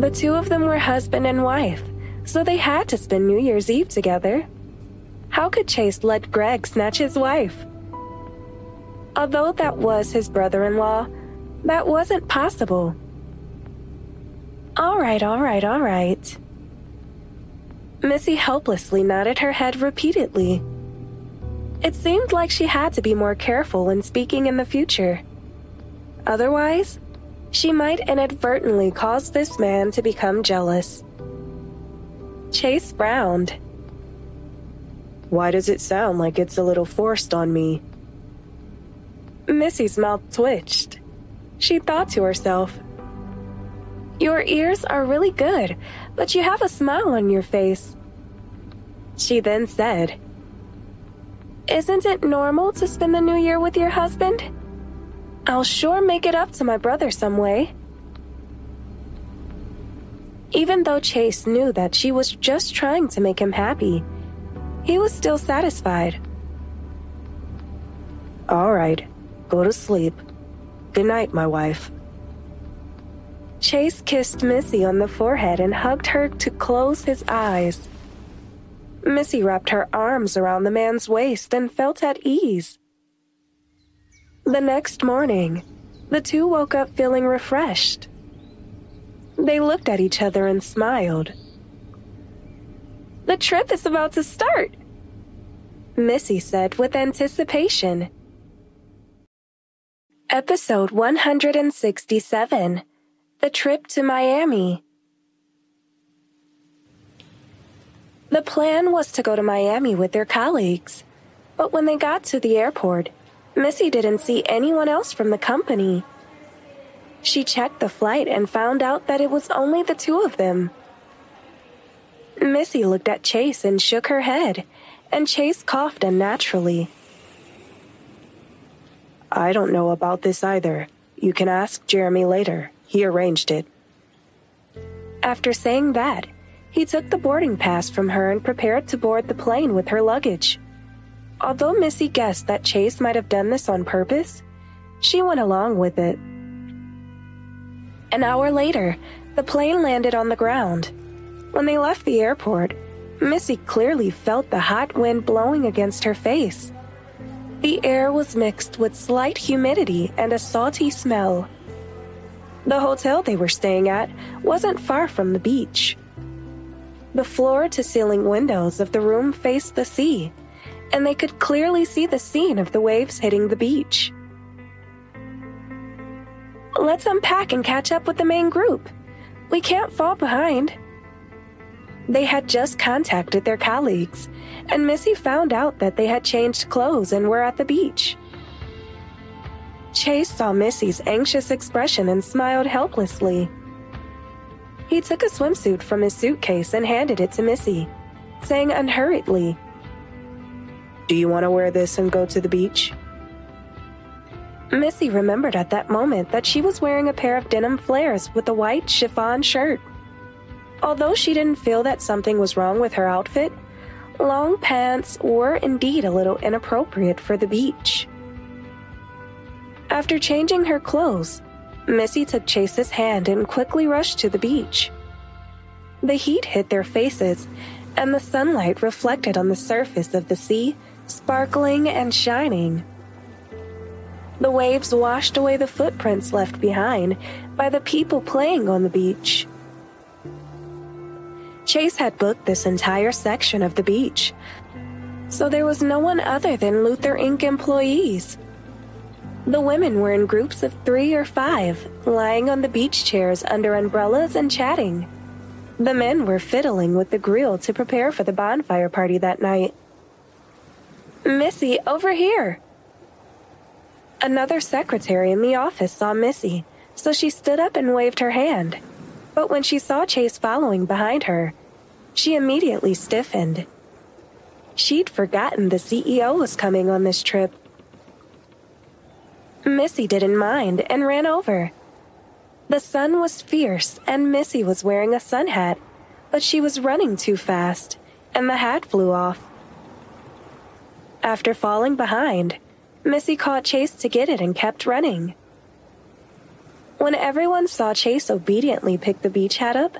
The two of them were husband and wife, so they had to spend New Year's Eve together. How could Chase let Greg snatch his wife? Although that was his brother in law, that wasn't possible. All right, all right, all right. Missy helplessly nodded her head repeatedly. It seemed like she had to be more careful when speaking in the future. Otherwise, she might inadvertently cause this man to become jealous. Chase frowned. Why does it sound like it's a little forced on me? Missy's mouth twitched. She thought to herself, Your ears are really good, but you have a smile on your face. She then said, Isn't it normal to spend the new year with your husband? I'll sure make it up to my brother some way. Even though Chase knew that she was just trying to make him happy, he was still satisfied. All right, go to sleep. Good night, my wife. Chase kissed Missy on the forehead and hugged her to close his eyes. Missy wrapped her arms around the man's waist and felt at ease. The next morning, the two woke up feeling refreshed. They looked at each other and smiled. The trip is about to start, Missy said with anticipation. Episode 167 The Trip to Miami. The plan was to go to Miami with their colleagues, but when they got to the airport, Missy didn't see anyone else from the company. She checked the flight and found out that it was only the two of them. Missy looked at Chase and shook her head, and Chase coughed unnaturally. I don't know about this either. You can ask Jeremy later. He arranged it. After saying that, he took the boarding pass from her and prepared to board the plane with her luggage. Although Missy guessed that Chase might have done this on purpose, she went along with it. An hour later, the plane landed on the ground. When they left the airport, Missy clearly felt the hot wind blowing against her face. The air was mixed with slight humidity and a salty smell. The hotel they were staying at wasn't far from the beach. The floor to ceiling windows of the room faced the sea, and they could clearly see the scene of the waves hitting the beach. Let's unpack and catch up with the main group. We can't fall behind. They had just contacted their colleagues, and Missy found out that they had changed clothes and were at the beach. Chase saw Missy's anxious expression and smiled helplessly. He took a swimsuit from his suitcase and handed it to Missy, saying unhurriedly, Do you want to wear this and go to the beach? Missy remembered at that moment that she was wearing a pair of denim flares with a white chiffon shirt. Although she didn't feel that something was wrong with her outfit, long pants were indeed a little inappropriate for the beach. After changing her clothes, Missy took Chase's hand and quickly rushed to the beach. The heat hit their faces, and the sunlight reflected on the surface of the sea, sparkling and shining. The waves washed away the footprints left behind by the people playing on the beach. Chase had booked this entire section of the beach, so there was no one other than Luther Inc. employees. The women were in groups of three or five, lying on the beach chairs under umbrellas and chatting. The men were fiddling with the grill to prepare for the bonfire party that night. Missy, over here! Another secretary in the office saw Missy, so she stood up and waved her hand. But when she saw Chase following behind her, she immediately stiffened. She'd forgotten the CEO was coming on this trip. Missy didn't mind and ran over. The sun was fierce and Missy was wearing a sun hat, but she was running too fast and the hat flew off. After falling behind, Missy caught Chase to get it and kept running. When everyone saw Chase obediently pick the beach hat up,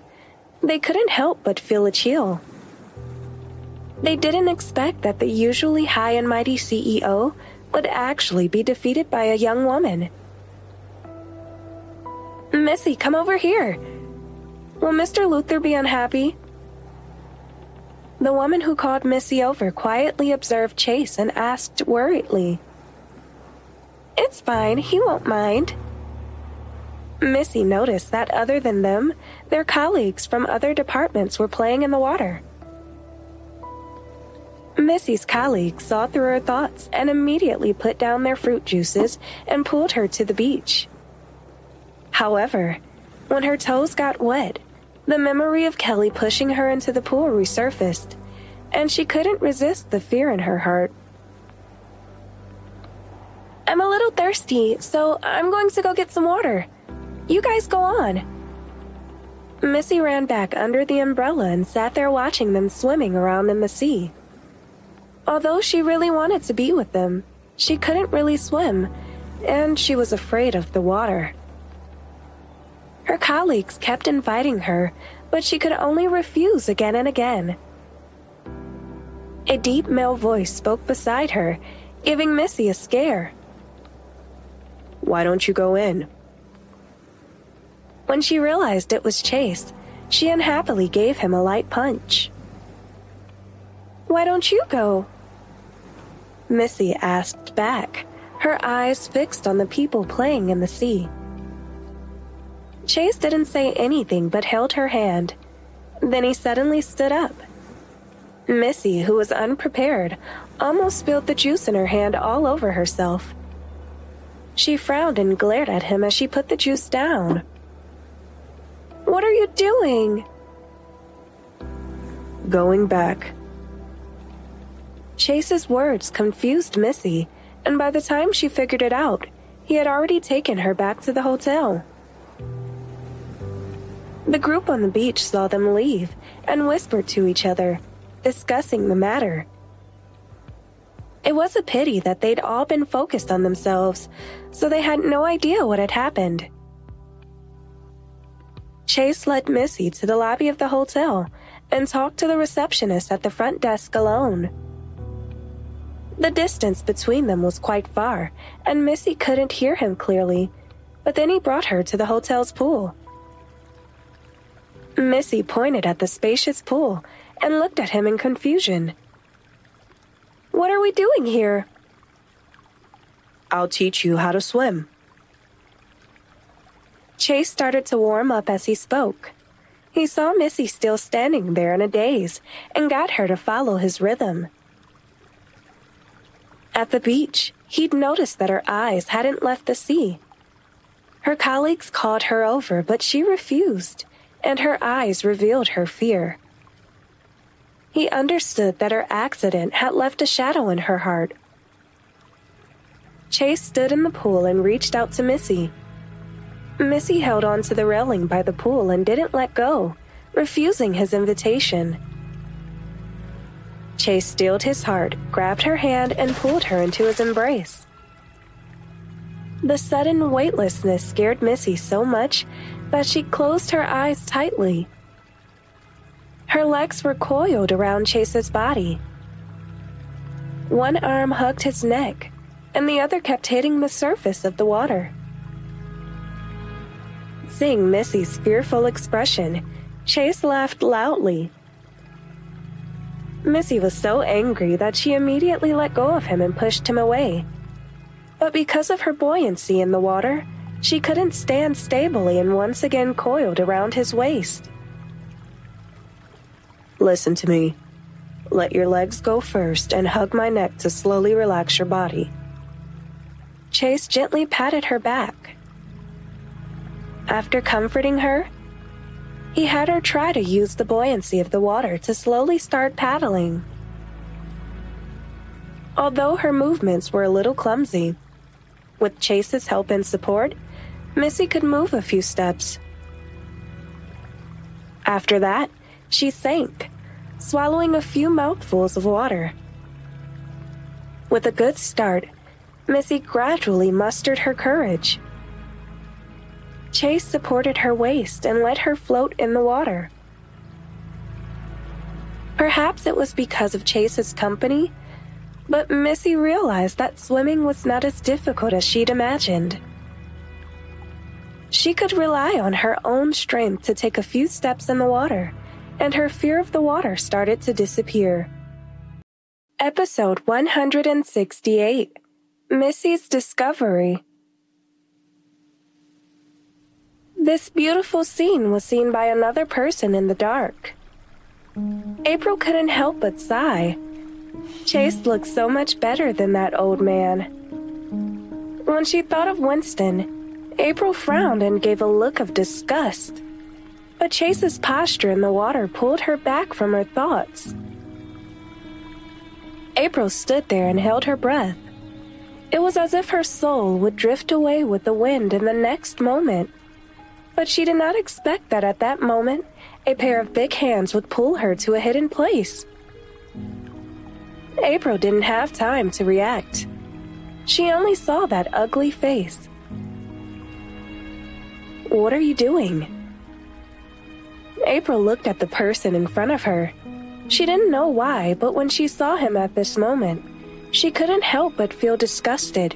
they couldn't help but feel a chill. They didn't expect that the usually high and mighty CEO would actually be defeated by a young woman. Missy, come over here. Will Mr. Luther be unhappy? The woman who called Missy over quietly observed Chase and asked worriedly. It's fine, he won't mind. Missy noticed that other than them, their colleagues from other departments were playing in the water. Missy's colleagues saw through her thoughts and immediately put down their fruit juices and pulled her to the beach. However, when her toes got wet, the memory of Kelly pushing her into the pool resurfaced, and she couldn't resist the fear in her heart. I'm a little thirsty, so I'm going to go get some water. You guys go on. Missy ran back under the umbrella and sat there watching them swimming around in the sea. Although she really wanted to be with them, she couldn't really swim, and she was afraid of the water. Her colleagues kept inviting her, but she could only refuse again and again. A deep male voice spoke beside her, giving Missy a scare. Why don't you go in? When she realized it was Chase, she unhappily gave him a light punch. Why don't you go? Missy asked back, her eyes fixed on the people playing in the sea. Chase didn't say anything but held her hand. Then he suddenly stood up. Missy, who was unprepared, almost spilled the juice in her hand all over herself. She frowned and glared at him as she put the juice down. What are you doing? Going back. Chase's words confused Missy, and by the time she figured it out, he had already taken her back to the hotel. The group on the beach saw them leave and whispered to each other, discussing the matter. It was a pity that they'd all been focused on themselves, so they had no idea what had happened. Chase led Missy to the lobby of the hotel and talked to the receptionist at the front desk alone. The distance between them was quite far, and Missy couldn't hear him clearly, but then he brought her to the hotel's pool. Missy pointed at the spacious pool and looked at him in confusion. What are we doing here? I'll teach you how to swim. Chase started to warm up as he spoke. He saw Missy still standing there in a daze and got her to follow his rhythm. At the beach, he'd noticed that her eyes hadn't left the sea. Her colleagues called her over, but she refused and her eyes revealed her fear. He understood that her accident had left a shadow in her heart. Chase stood in the pool and reached out to Missy. Missy held on to the railing by the pool and didn't let go, refusing his invitation. Chase steeled his heart, grabbed her hand, and pulled her into his embrace. The sudden weightlessness scared Missy so much that she closed her eyes tightly. Her legs were coiled around Chase's body. One arm hugged his neck, and the other kept hitting the surface of the water. Seeing Missy's fearful expression, Chase laughed loudly. Missy was so angry that she immediately let go of him and pushed him away. But because of her buoyancy in the water, she couldn't stand stably and once again coiled around his waist. Listen to me. Let your legs go first and hug my neck to slowly relax your body. Chase gently patted her back. After comforting her, he had her try to use the buoyancy of the water to slowly start paddling. Although her movements were a little clumsy, with Chase's help and support, Missy could move a few steps. After that, she sank, swallowing a few mouthfuls of water. With a good start, Missy gradually mustered her courage. Chase supported her waist and let her float in the water. Perhaps it was because of Chase's company, but Missy realized that swimming was not as difficult as she'd imagined. She could rely on her own strength to take a few steps in the water, and her fear of the water started to disappear. Episode 168 Missy's Discovery. This beautiful scene was seen by another person in the dark. April couldn't help but sigh. Chase looked so much better than that old man. When she thought of Winston, April frowned and gave a look of disgust. But Chase's posture in the water pulled her back from her thoughts. April stood there and held her breath. It was as if her soul would drift away with the wind in the next moment. But she did not expect that at that moment, a pair of big hands would pull her to a hidden place. April didn't have time to react. She only saw that ugly face. What are you doing? April looked at the person in front of her. She didn't know why, but when she saw him at this moment, she couldn't help but feel disgusted.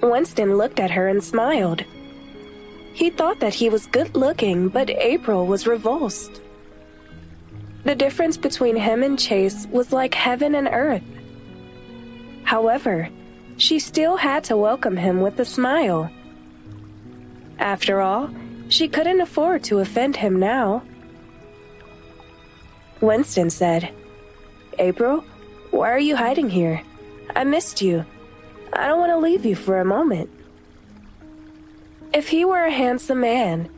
Winston looked at her and smiled. He thought that he was good looking, but April was revulsed. The difference between him and Chase was like heaven and earth. However, she still had to welcome him with a smile. After all, she couldn't afford to offend him now. Winston said, April, why are you hiding here? I missed you. I don't want to leave you for a moment. If he were a handsome man,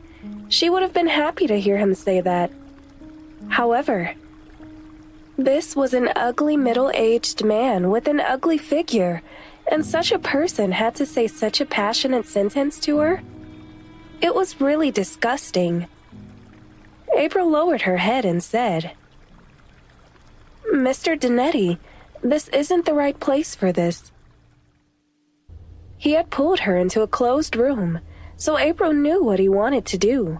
she would have been happy to hear him say that. However, this was an ugly middle aged man with an ugly figure, and such a person had to say such a passionate sentence to her? It was really disgusting. April lowered her head and said, Mr. Dannetti, this isn't the right place for this. He had pulled her into a closed room, so April knew what he wanted to do.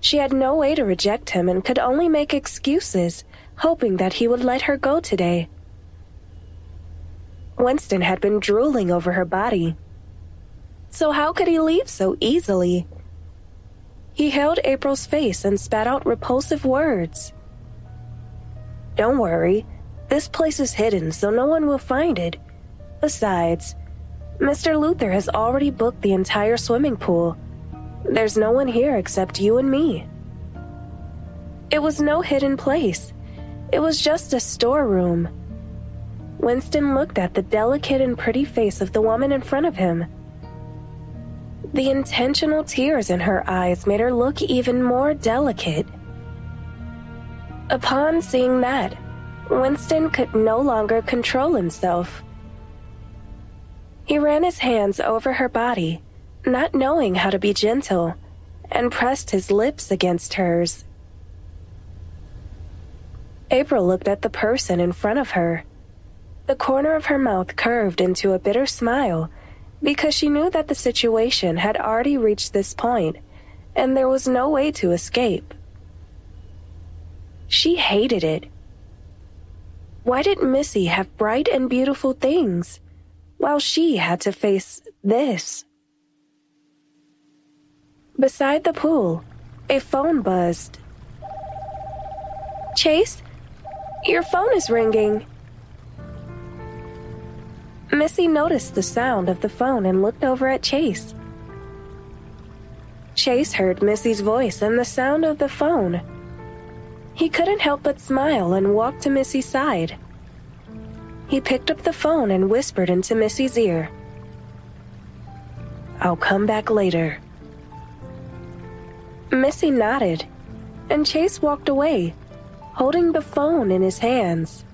She had no way to reject him and could only make excuses, hoping that he would let her go today. Winston had been drooling over her body. So how could he leave so easily? He held April's face and spat out repulsive words. Don't worry. This place is hidden, so no one will find it. Besides, Mr. Luther has already booked the entire swimming pool. There's no one here except you and me. It was no hidden place. It was just a storeroom. Winston looked at the delicate and pretty face of the woman in front of him. The intentional tears in her eyes made her look even more delicate. Upon seeing that, Winston could no longer control himself. He ran his hands over her body, not knowing how to be gentle, and pressed his lips against hers. April looked at the person in front of her. The corner of her mouth curved into a bitter smile because she knew that the situation had already reached this point and there was no way to escape. She hated it. Why did Missy have bright and beautiful things, while she had to face this? Beside the pool, a phone buzzed. Chase, your phone is ringing. Missy noticed the sound of the phone and looked over at Chase. Chase heard Missy's voice and the sound of the phone. He couldn't help but smile and walk to Missy's side. He picked up the phone and whispered into Missy's ear. I'll come back later. Missy nodded, and Chase walked away, holding the phone in his hands.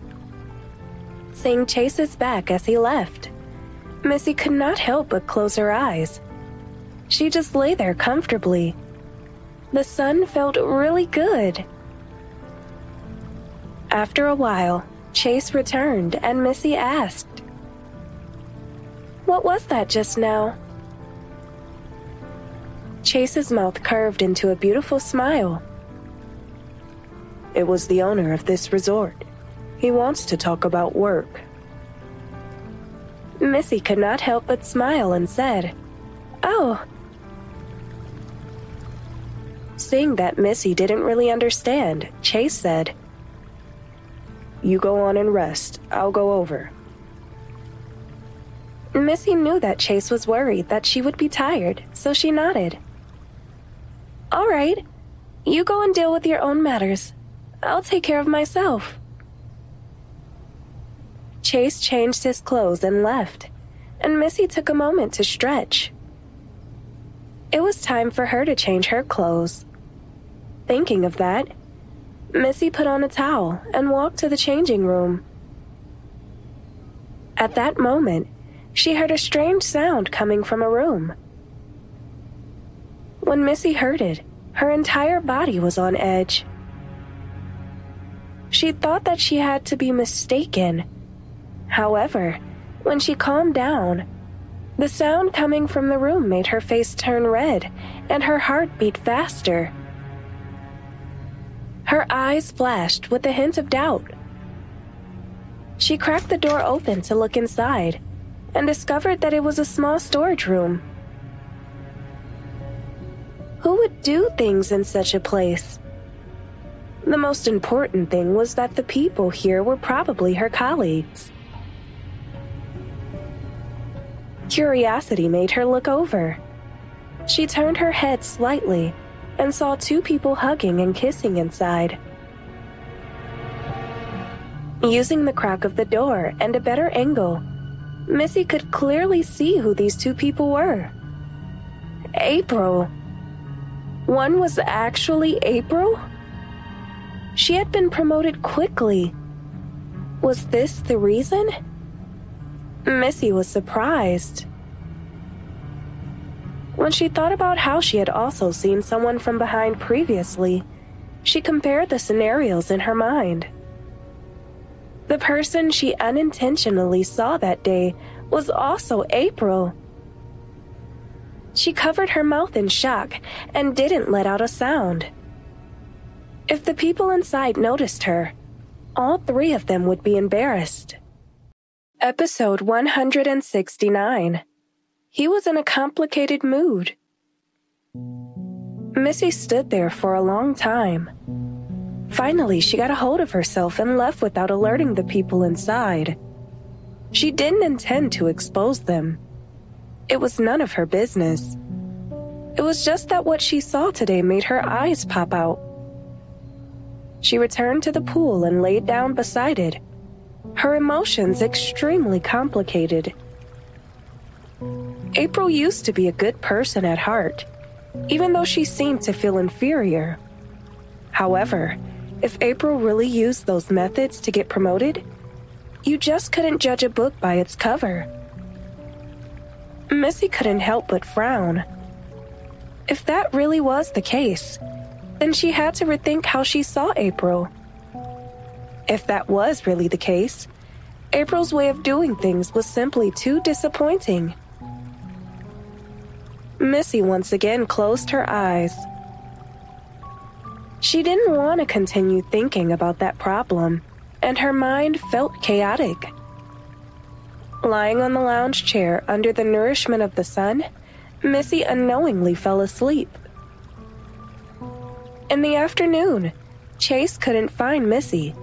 Seeing Chase's back as he left, Missy could not help but close her eyes. She just lay there comfortably. The sun felt really good. After a while, Chase returned and Missy asked, What was that just now? Chase's mouth curved into a beautiful smile. It was the owner of this resort. He wants to talk about work. Missy could not help but smile and said, Oh. Seeing that Missy didn't really understand, Chase said, you go on and rest. I'll go over. Missy knew that Chase was worried that she would be tired, so she nodded. All right. You go and deal with your own matters. I'll take care of myself. Chase changed his clothes and left, and Missy took a moment to stretch, It was time for her to change her clothes. Thinking of that, Missy put on a towel and walked to the changing room. At that moment, she heard a strange sound coming from a room. When Missy heard it, her entire body was on edge. She thought that she had to be mistaken. However, when she calmed down, the sound coming from the room made her face turn red and her heart beat faster. Her eyes flashed with a hint of doubt. She cracked the door open to look inside and discovered that it was a small storage room. Who would do things in such a place? The most important thing was that the people here were probably her colleagues. Curiosity made her look over. She turned her head slightly and saw two people hugging and kissing inside. Using the crack of the door and a better angle, Missy could clearly see who these two people were. April. One was actually April? She had been promoted quickly. Was this the reason? Missy was surprised. When she thought about how she had also seen someone from behind previously, she compared the scenarios in her mind. The person she unintentionally saw that day was also April. She covered her mouth in shock and didn't let out a sound. If the people inside noticed her, all three of them would be embarrassed. Episode 169 He was in a complicated mood. Missy stood there for a long time. Finally, she got a hold of herself and left without alerting the people inside. She didn't intend to expose them. It was none of her business. It was just that what she saw today made her eyes pop out. She returned to the pool and laid down beside it her emotions extremely complicated. April used to be a good person at heart, even though she seemed to feel inferior. However, if April really used those methods to get promoted, you just couldn't judge a book by its cover. Missy couldn't help but frown. If that really was the case, then she had to rethink how she saw April. If that was really the case, April's way of doing things was simply too disappointing. Missy once again closed her eyes. She didn't want to continue thinking about that problem, and her mind felt chaotic. Lying on the lounge chair under the nourishment of the sun, Missy unknowingly fell asleep. In the afternoon, Chase couldn't find Missy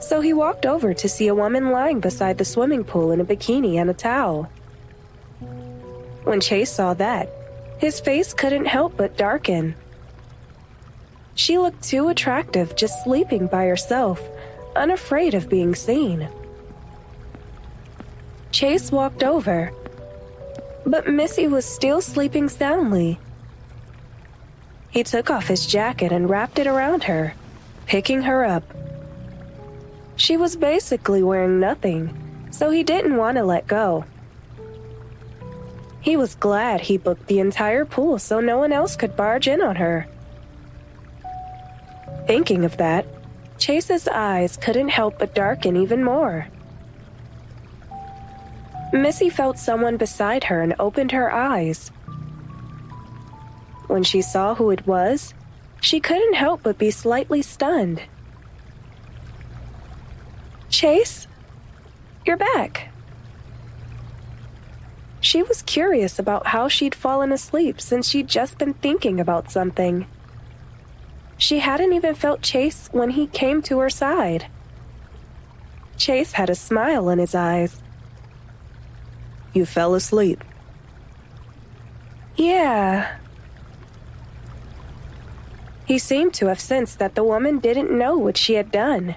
so he walked over to see a woman lying beside the swimming pool in a bikini and a towel. When Chase saw that, his face couldn't help but darken. She looked too attractive just sleeping by herself, unafraid of being seen. Chase walked over, but Missy was still sleeping soundly. He took off his jacket and wrapped it around her, picking her up. She was basically wearing nothing, so he didn't want to let go. He was glad he booked the entire pool so no one else could barge in on her. Thinking of that, Chase's eyes couldn't help but darken even more. Missy felt someone beside her and opened her eyes. When she saw who it was, she couldn't help but be slightly stunned. Chase, you're back. She was curious about how she'd fallen asleep since she'd just been thinking about something. She hadn't even felt Chase when he came to her side. Chase had a smile in his eyes. You fell asleep. Yeah. He seemed to have sensed that the woman didn't know what she had done.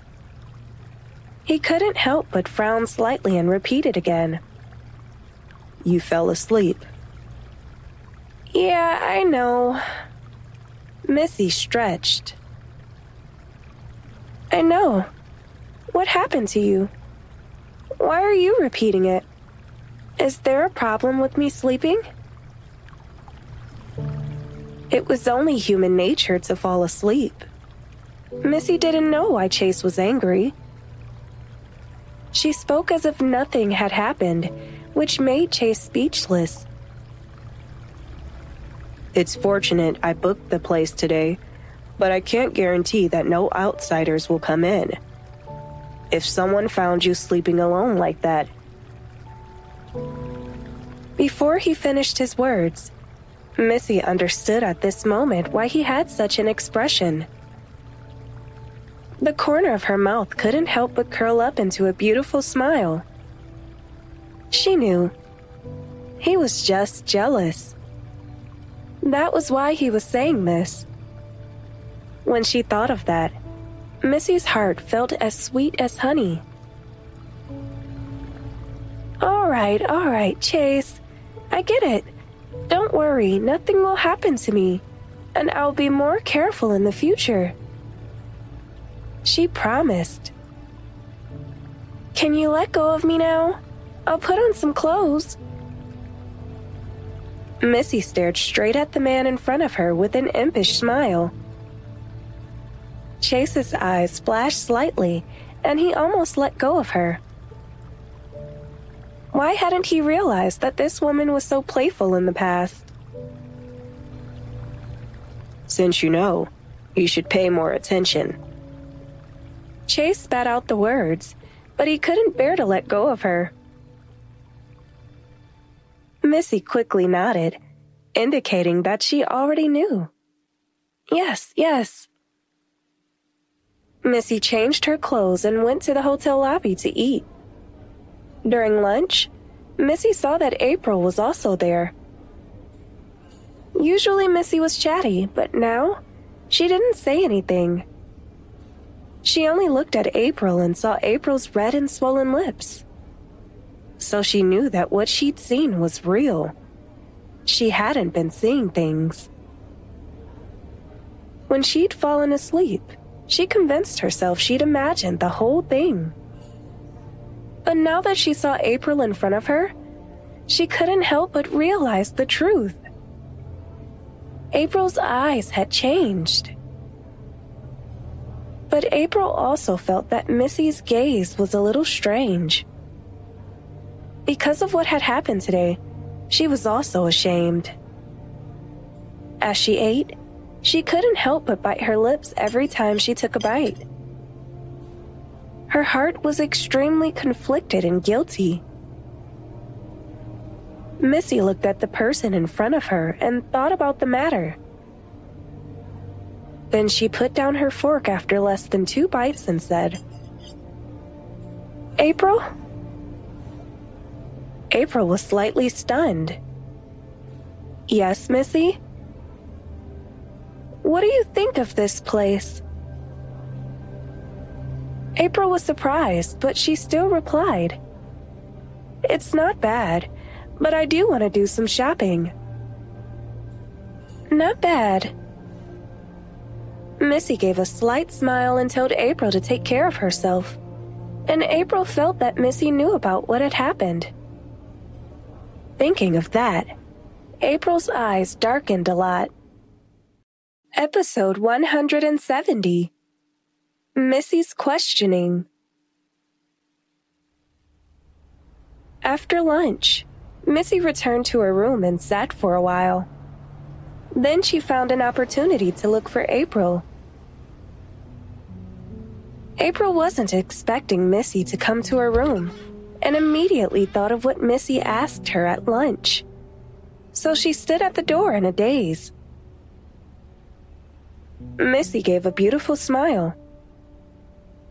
He couldn't help but frown slightly and repeat it again. You fell asleep. Yeah, I know. Missy stretched. I know. What happened to you? Why are you repeating it? Is there a problem with me sleeping? It was only human nature to fall asleep. Missy didn't know why Chase was angry. She spoke as if nothing had happened, which made Chase speechless. It's fortunate I booked the place today, but I can't guarantee that no outsiders will come in. If someone found you sleeping alone like that. Before he finished his words, Missy understood at this moment why he had such an expression. The corner of her mouth couldn't help but curl up into a beautiful smile. She knew. He was just jealous. That was why he was saying this. When she thought of that, Missy's heart felt as sweet as honey. All right, all right, Chase. I get it. Don't worry, nothing will happen to me, and I'll be more careful in the future. She promised. Can you let go of me now? I'll put on some clothes. Missy stared straight at the man in front of her with an impish smile. Chase's eyes flashed slightly, and he almost let go of her. Why hadn't he realized that this woman was so playful in the past? Since you know, you should pay more attention. Chase spat out the words, but he couldn't bear to let go of her. Missy quickly nodded, indicating that she already knew. Yes, yes. Missy changed her clothes and went to the hotel lobby to eat. During lunch, Missy saw that April was also there. Usually, Missy was chatty, but now she didn't say anything. She only looked at April and saw April's red and swollen lips. So she knew that what she'd seen was real. She hadn't been seeing things. When she'd fallen asleep, she convinced herself she'd imagined the whole thing. But now that she saw April in front of her, she couldn't help but realize the truth. April's eyes had changed. But April also felt that Missy's gaze was a little strange. Because of what had happened today, she was also ashamed. As she ate, she couldn't help but bite her lips every time she took a bite. Her heart was extremely conflicted and guilty. Missy looked at the person in front of her and thought about the matter. Then she put down her fork after less than two bites and said, April? April was slightly stunned. Yes, Missy? What do you think of this place? April was surprised, but she still replied, It's not bad, but I do want to do some shopping. Not bad, Missy gave a slight smile and told April to take care of herself. And April felt that Missy knew about what had happened. Thinking of that, April's eyes darkened a lot. Episode 170 Missy's Questioning. After lunch, Missy returned to her room and sat for a while. Then she found an opportunity to look for April. April wasn't expecting Missy to come to her room and immediately thought of what Missy asked her at lunch. So she stood at the door in a daze. Missy gave a beautiful smile.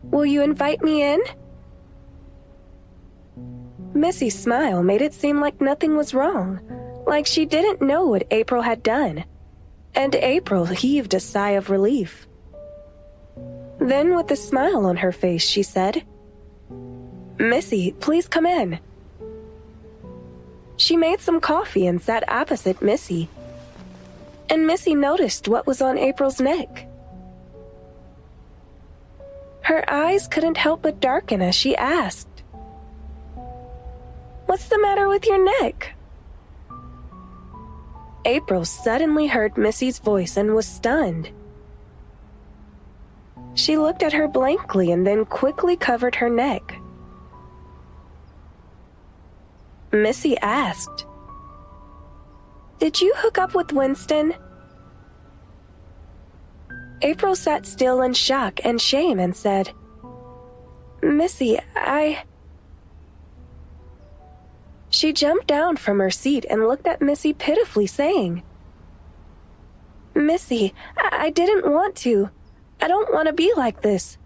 Will you invite me in? Missy's smile made it seem like nothing was wrong, like she didn't know what April had done. And April heaved a sigh of relief. Then, with a smile on her face, she said, Missy, please come in. She made some coffee and sat opposite Missy, and Missy noticed what was on April's neck. Her eyes couldn't help but darken as she asked, What's the matter with your neck? April suddenly heard Missy's voice and was stunned. She looked at her blankly and then quickly covered her neck. Missy asked, Did you hook up with Winston? April sat still in shock and shame and said, Missy, I. She jumped down from her seat and looked at Missy pitifully, saying, Missy, I, I didn't want to. I don't want to be like this.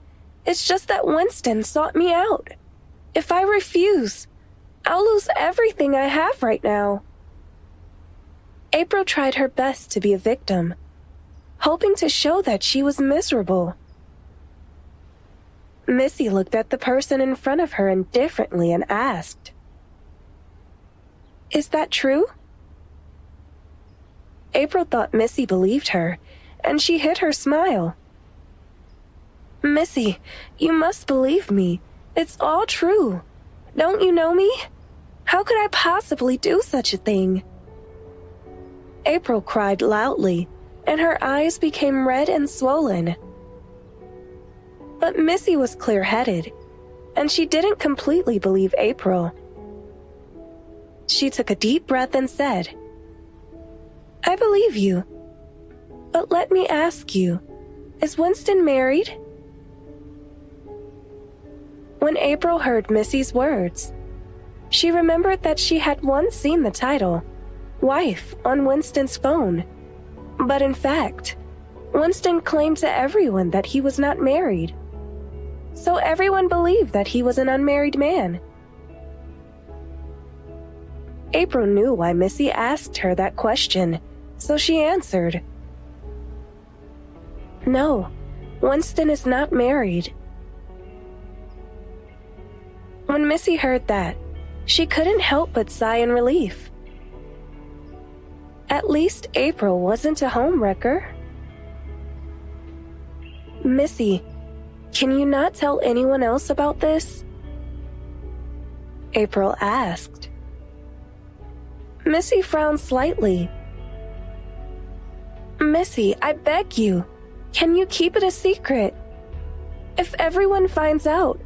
It's just that Winston sought me out. If I refuse, I'll lose everything I have right now. April tried her best to be a victim, hoping to show that she was miserable. Missy looked at the person in front of her indifferently and asked, Is that true? April thought Missy believed her, and she hid her smile. Missy, you must believe me. It's all true. Don't you know me? How could I possibly do such a thing? April cried loudly, and her eyes became red and swollen. But Missy was clear headed, and she didn't completely believe April. She took a deep breath and said, I believe you. But let me ask you, is Winston married? When April heard Missy's words, she remembered that she had once seen the title, Wife, on Winston's phone. But in fact, Winston claimed to everyone that he was not married. So everyone believed that he was an unmarried man. April knew why Missy asked her that question, so she answered No, Winston is not married. When Missy heard that, she couldn't help but sigh in relief. At least April wasn't a homewrecker. Missy, can you not tell anyone else about this? April asked. Missy frowned slightly. Missy, I beg you, can you keep it a secret? If everyone finds out,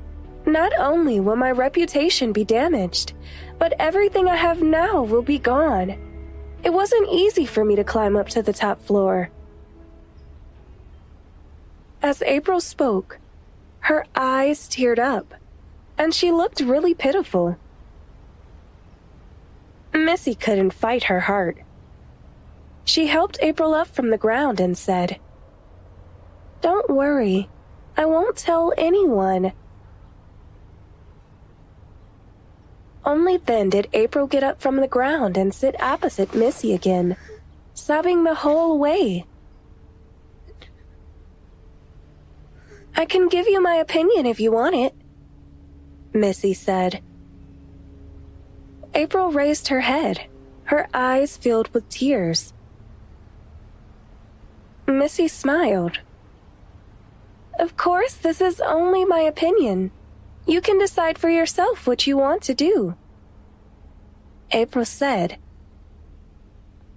not only will my reputation be damaged, but everything I have now will be gone. It wasn't easy for me to climb up to the top floor. As April spoke, her eyes teared up, and she looked really pitiful. Missy couldn't fight her heart. She helped April up from the ground and said, Don't worry, I won't tell anyone. Only then did April get up from the ground and sit opposite Missy again, sobbing the whole way. I can give you my opinion if you want it, Missy said. April raised her head, her eyes filled with tears. Missy smiled. Of course, this is only my opinion. You can decide for yourself what you want to do. April said,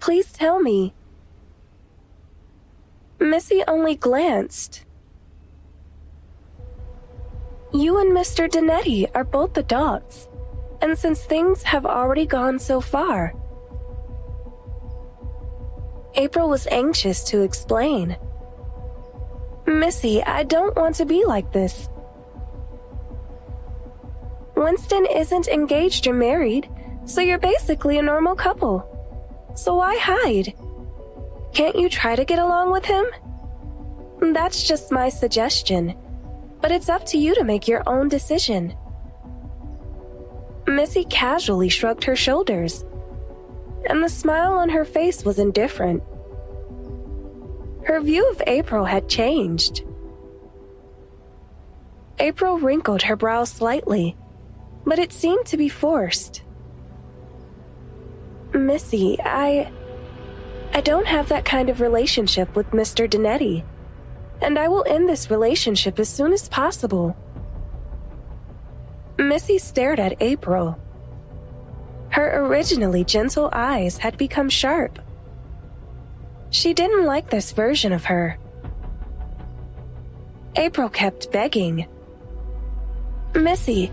Please tell me. Missy only glanced. You and Mr. Donetti are both the adults, and since things have already gone so far, April was anxious to explain. Missy, I don't want to be like this. Winston isn't engaged or married, so you're basically a normal couple. So why hide? Can't you try to get along with him? That's just my suggestion, but it's up to you to make your own decision. Missy casually shrugged her shoulders, and the smile on her face was indifferent. Her view of April had changed. April wrinkled her brow slightly but it seemed to be forced. Missy, I. I don't have that kind of relationship with Mr. Dinetti, and I will end this relationship as soon as possible. Missy stared at April. Her originally gentle eyes had become sharp. She didn't like this version of her. April kept begging. Missy,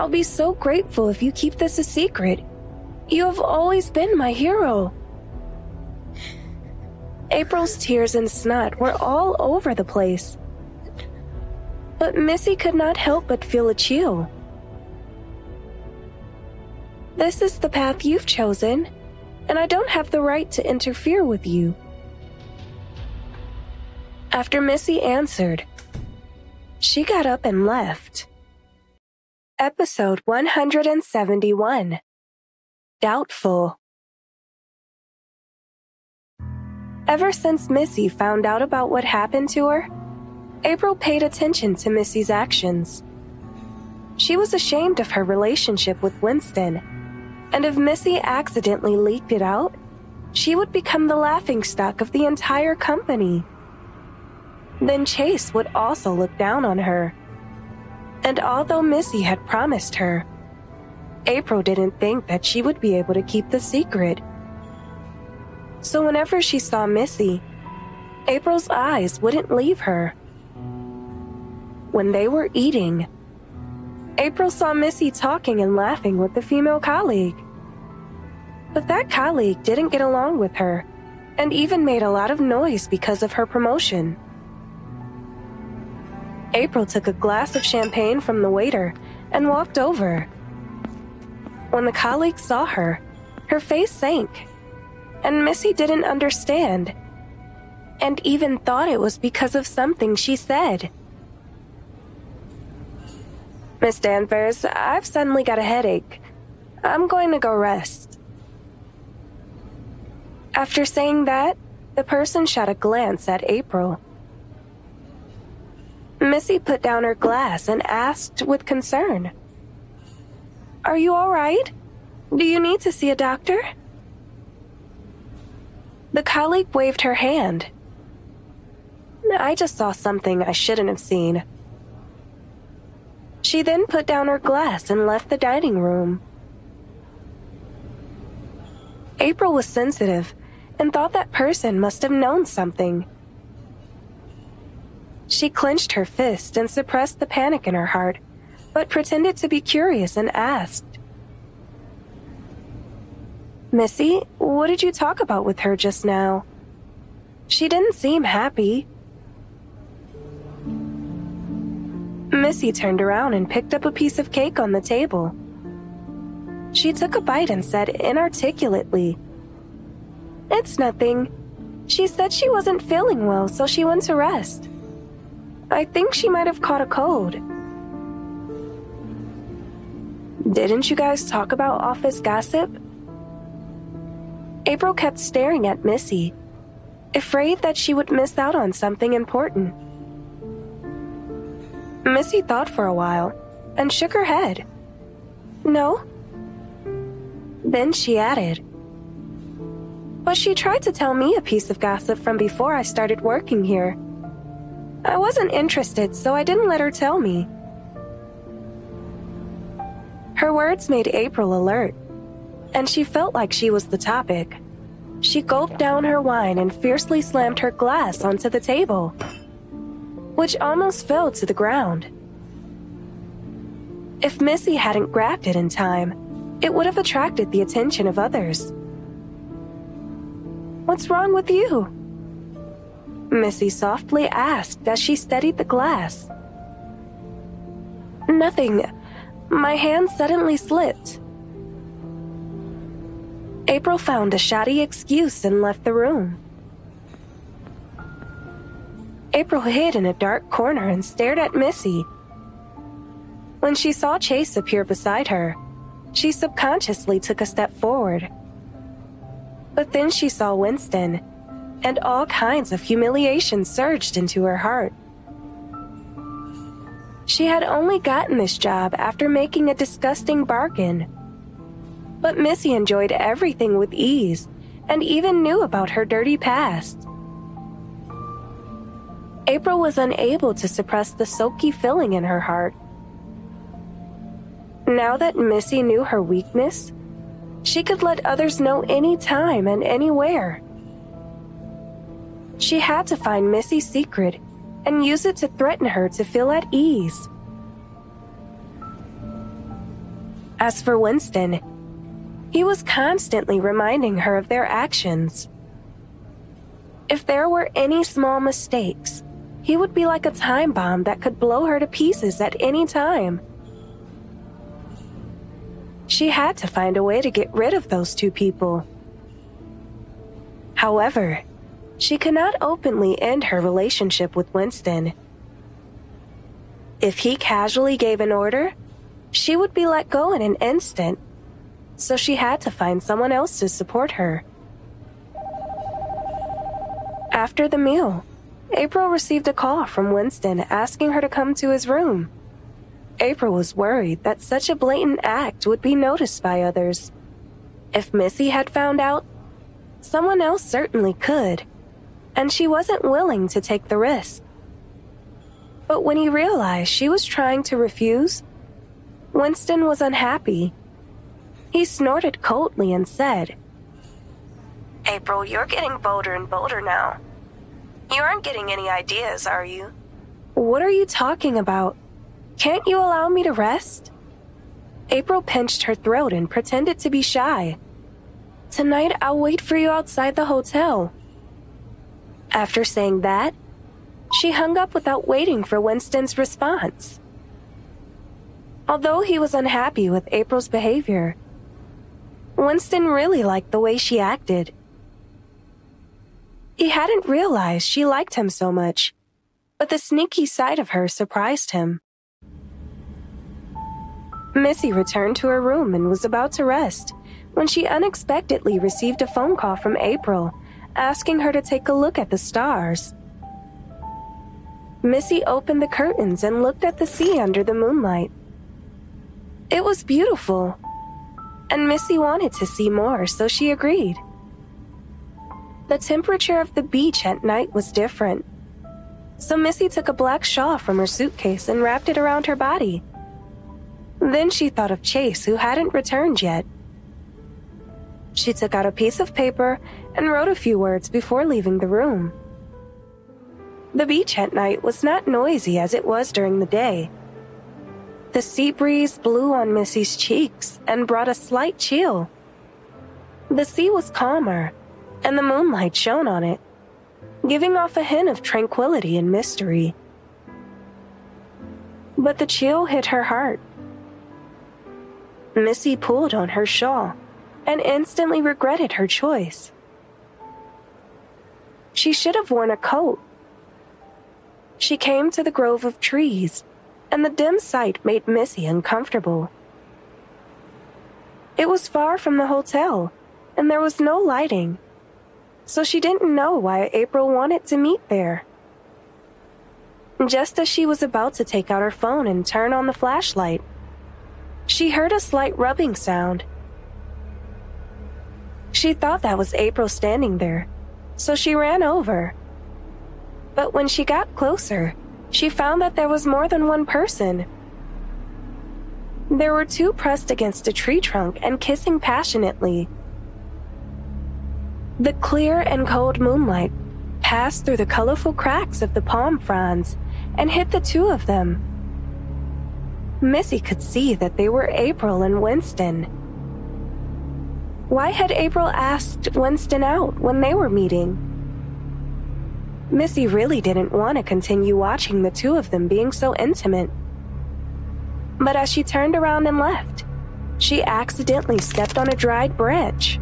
I'll be so grateful if you keep this a secret. You have always been my hero. April's tears and snot were all over the place. But Missy could not help but feel a chill. This is the path you've chosen, and I don't have the right to interfere with you. After Missy answered, she got up and left. Episode 171 Doubtful. Ever since Missy found out about what happened to her, April paid attention to Missy's actions. She was ashamed of her relationship with Winston and if Missy accidentally leaked it out, she would become the laughingstock of the entire company. Then Chase would also look down on her. And although Missy had promised her, April didn't think that she would be able to keep the secret. So whenever she saw Missy, April's eyes wouldn't leave her. When they were eating, April saw Missy talking and laughing with the female colleague. But that colleague didn't get along with her and even made a lot of noise because of her promotion. April took a glass of champagne from the waiter and walked over. When the colleague saw her, her face sank, and Missy didn't understand, and even thought it was because of something she said. Miss Danvers, I've suddenly got a headache. I'm going to go rest. After saying that, the person shot a glance at April. Missy put down her glass and asked with concern, Are you all right? Do you need to see a doctor? The colleague waved her hand. I just saw something I shouldn't have seen. She then put down her glass and left the dining room. April was sensitive and thought that person must have known something. She clenched her fist and suppressed the panic in her heart, but pretended to be curious and asked, Missy, what did you talk about with her just now? She didn't seem happy. Missy turned around and picked up a piece of cake on the table. She took a bite and said inarticulately, It's nothing. She said she wasn't feeling well, so she went to rest. I think she might have caught a cold. Didn't you guys talk about office gossip? April kept staring at Missy, afraid that she would miss out on something important. Missy thought for a while and shook her head. No. Then she added, But she tried to tell me a piece of gossip from before I started working here. I wasn't interested, so I didn't let her tell me. Her words made April alert, and she felt like she was the topic. She gulped down her wine and fiercely slammed her glass onto the table which almost fell to the ground. If Missy hadn't grabbed it in time, it would have attracted the attention of others. What's wrong with you? Missy softly asked as she steadied the glass. Nothing. My hand suddenly slipped. April found a shoddy excuse and left the room. April hid in a dark corner and stared at Missy. When she saw Chase appear beside her, she subconsciously took a step forward. But then she saw Winston, and all kinds of humiliation surged into her heart. She had only gotten this job after making a disgusting bargain. But Missy enjoyed everything with ease and even knew about her dirty past. April was unable to suppress the sulky feeling in her heart. Now that Missy knew her weakness, she could let others know anytime and anywhere. She had to find Missy's secret and use it to threaten her to feel at ease. As for Winston, he was constantly reminding her of their actions. If there were any small mistakes, he would be like a time bomb that could blow her to pieces at any time. She had to find a way to get rid of those two people. However, she could not openly end her relationship with Winston. If he casually gave an order, she would be let go in an instant, so she had to find someone else to support her. After the meal, April received a call from Winston asking her to come to his room. April was worried that such a blatant act would be noticed by others. If Missy had found out, someone else certainly could and she wasn't willing to take the risk. But when he realized she was trying to refuse, Winston was unhappy. He snorted coldly and said, April, you're getting bolder and bolder now. You aren't getting any ideas, are you? What are you talking about? Can't you allow me to rest? April pinched her throat and pretended to be shy. Tonight, I'll wait for you outside the hotel. After saying that, she hung up without waiting for Winston's response. Although he was unhappy with April's behavior, Winston really liked the way she acted. He hadn't realized she liked him so much, but the sneaky side of her surprised him. Missy returned to her room and was about to rest when she unexpectedly received a phone call from April asking her to take a look at the stars. Missy opened the curtains and looked at the sea under the moonlight. It was beautiful, and Missy wanted to see more, so she agreed. The temperature of the beach at night was different, so Missy took a black shawl from her suitcase and wrapped it around her body. Then she thought of Chase, who hadn't returned yet. She took out a piece of paper and wrote a few words before leaving the room. The beach at night was not noisy as it was during the day. The sea breeze blew on Missy's cheeks and brought a slight chill. The sea was calmer, and the moonlight shone on it, giving off a hint of tranquility and mystery. But the chill hit her heart. Missy pulled on her shawl and instantly regretted her choice. She should have worn a coat. She came to the grove of trees, and the dim sight made Missy uncomfortable. It was far from the hotel, and there was no lighting, so she didn't know why April wanted to meet there. Just as she was about to take out her phone and turn on the flashlight, she heard a slight rubbing sound. She thought that was April standing there so she ran over. But when she got closer, she found that there was more than one person. There were two pressed against a tree trunk and kissing passionately. The clear and cold moonlight passed through the colorful cracks of the palm fronds and hit the two of them. Missy could see that they were April and Winston. Why had April asked Winston out when they were meeting? Missy really didn't want to continue watching the two of them being so intimate. But as she turned around and left, she accidentally stepped on a dried branch.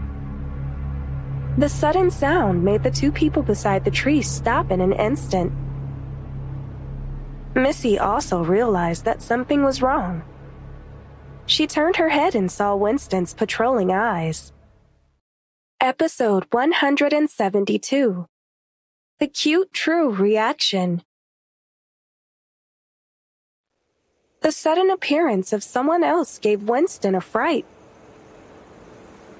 The sudden sound made the two people beside the tree stop in an instant. Missy also realized that something was wrong. She turned her head and saw Winston's patrolling eyes. Episode 172 The Cute True Reaction. The sudden appearance of someone else gave Winston a fright.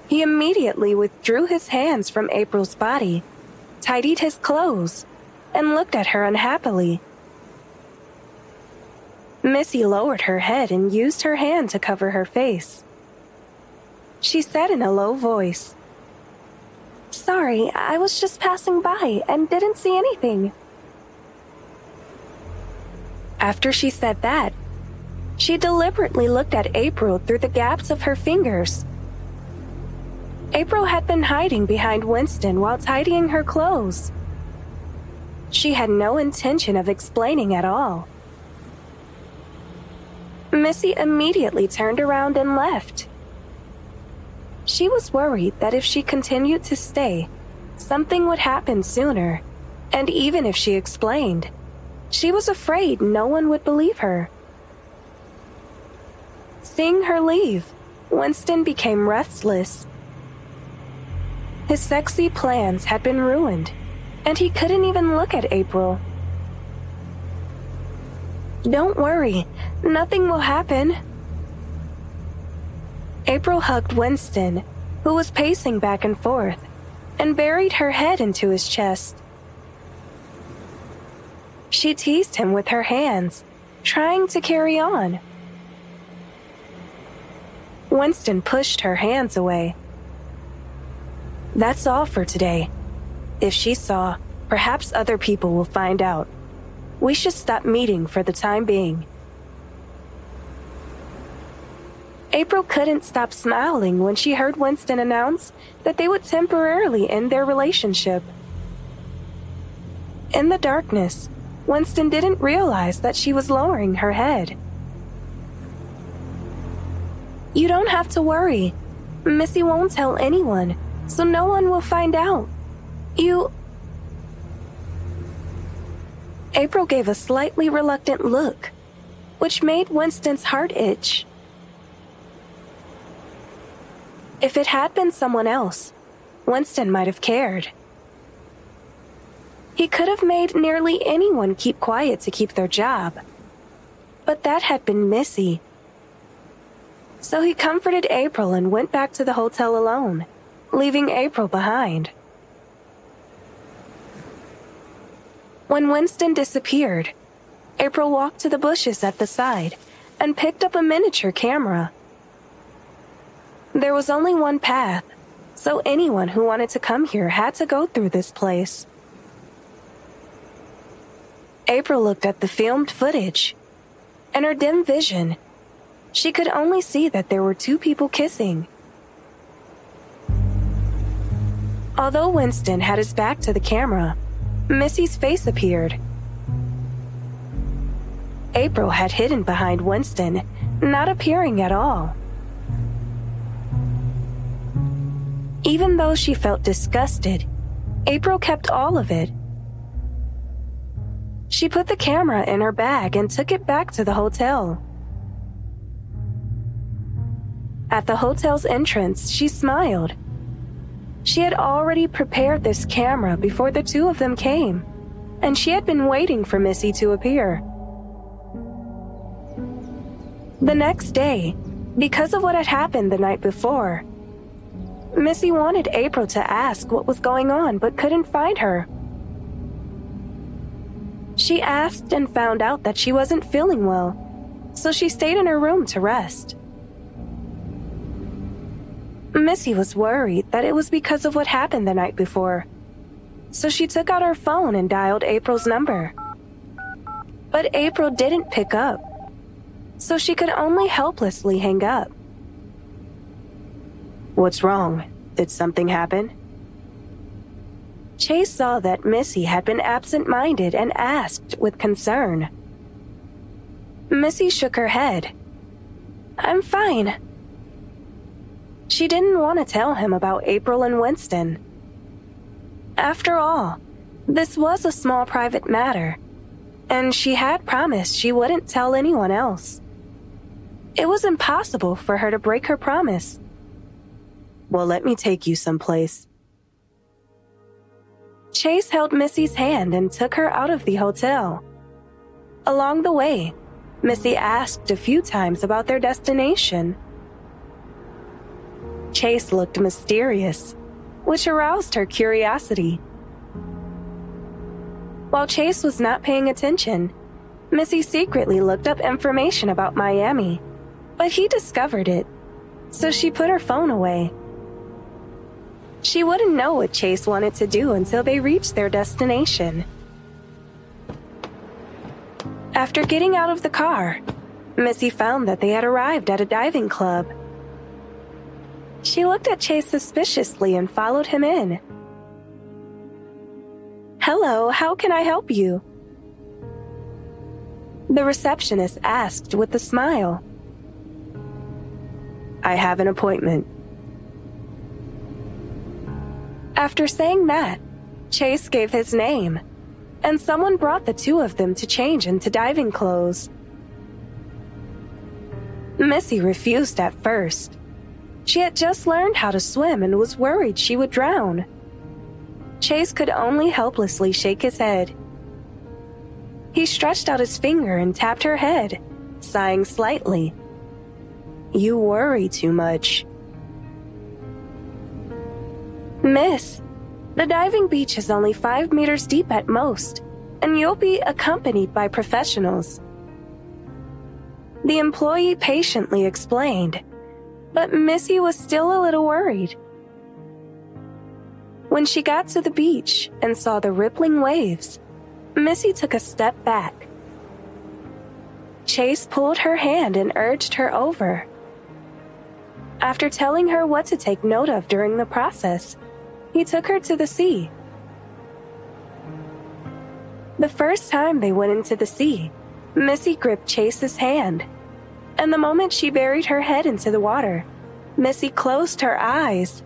He immediately withdrew his hands from April's body, tidied his clothes, and looked at her unhappily. Missy lowered her head and used her hand to cover her face. She said in a low voice, Sorry, I was just passing by and didn't see anything. After she said that, she deliberately looked at April through the gaps of her fingers. April had been hiding behind Winston while tidying her clothes. She had no intention of explaining at all. Missy immediately turned around and left. She was worried that if she continued to stay, something would happen sooner, and even if she explained, she was afraid no one would believe her. Seeing her leave, Winston became restless. His sexy plans had been ruined, and he couldn't even look at April. Don't worry, nothing will happen. April hugged Winston, who was pacing back and forth, and buried her head into his chest. She teased him with her hands, trying to carry on. Winston pushed her hands away. That's all for today. If she saw, perhaps other people will find out. We should stop meeting for the time being. April couldn't stop smiling when she heard Winston announce that they would temporarily end their relationship. In the darkness, Winston didn't realize that she was lowering her head. You don't have to worry. Missy won't tell anyone, so no one will find out. You April gave a slightly reluctant look, which made Winston's heart itch. If it had been someone else, Winston might have cared. He could have made nearly anyone keep quiet to keep their job. But that had been Missy. So he comforted April and went back to the hotel alone, leaving April behind. When Winston disappeared, April walked to the bushes at the side and picked up a miniature camera. There was only one path, so anyone who wanted to come here had to go through this place. April looked at the filmed footage. In her dim vision, she could only see that there were two people kissing. Although Winston had his back to the camera, Missy's face appeared. April had hidden behind Winston, not appearing at all. Even though she felt disgusted, April kept all of it. She put the camera in her bag and took it back to the hotel. At the hotel's entrance, she smiled she had already prepared this camera before the two of them came, and she had been waiting for Missy to appear. The next day, because of what had happened the night before, Missy wanted April to ask what was going on but couldn't find her. She asked and found out that she wasn't feeling well, so she stayed in her room to rest. Missy was worried that it was because of what happened the night before. So she took out her phone and dialed April's number. But April didn't pick up. So she could only helplessly hang up. What's wrong? Did something happen? Chase saw that Missy had been absent minded and asked with concern. Missy shook her head. I'm fine. She didn't want to tell him about April and Winston. After all, this was a small private matter, and she had promised she wouldn't tell anyone else. It was impossible for her to break her promise. Well, let me take you someplace. Chase held Missy's hand and took her out of the hotel. Along the way, Missy asked a few times about their destination. Chase looked mysterious, which aroused her curiosity. While Chase was not paying attention, Missy secretly looked up information about Miami, but he discovered it, so she put her phone away. She wouldn't know what Chase wanted to do until they reached their destination. After getting out of the car, Missy found that they had arrived at a diving club. She looked at Chase suspiciously and followed him in. Hello, how can I help you? The receptionist asked with a smile. I have an appointment. After saying that, Chase gave his name, and someone brought the two of them to change into diving clothes. Missy refused at first. She had just learned how to swim and was worried she would drown. Chase could only helplessly shake his head. He stretched out his finger and tapped her head, sighing slightly. You worry too much. Miss, the diving beach is only five meters deep at most, and you'll be accompanied by professionals. The employee patiently explained, but Missy was still a little worried. When she got to the beach and saw the rippling waves, Missy took a step back. Chase pulled her hand and urged her over. After telling her what to take note of during the process, he took her to the sea. The first time they went into the sea, Missy gripped Chase's hand, and the moment she buried her head into the water, Missy closed her eyes.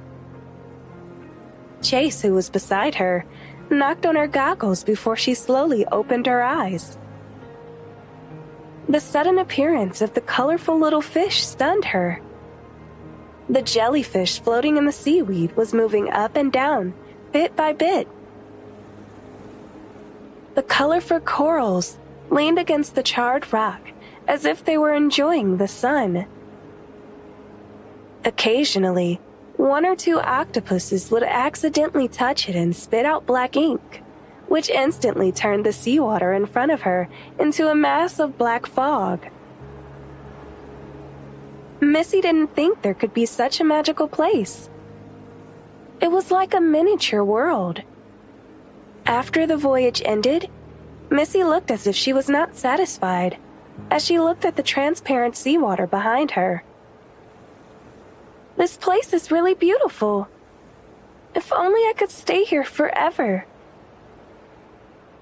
Chase, who was beside her, knocked on her goggles before she slowly opened her eyes. The sudden appearance of the colorful little fish stunned her. The jellyfish floating in the seaweed was moving up and down, bit by bit. The colorful corals leaned against the charred rock as if they were enjoying the sun. Occasionally, one or two octopuses would accidentally touch it and spit out black ink, which instantly turned the seawater in front of her into a mass of black fog. Missy didn't think there could be such a magical place. It was like a miniature world. After the voyage ended, Missy looked as if she was not satisfied as she looked at the transparent seawater behind her. This place is really beautiful. If only I could stay here forever.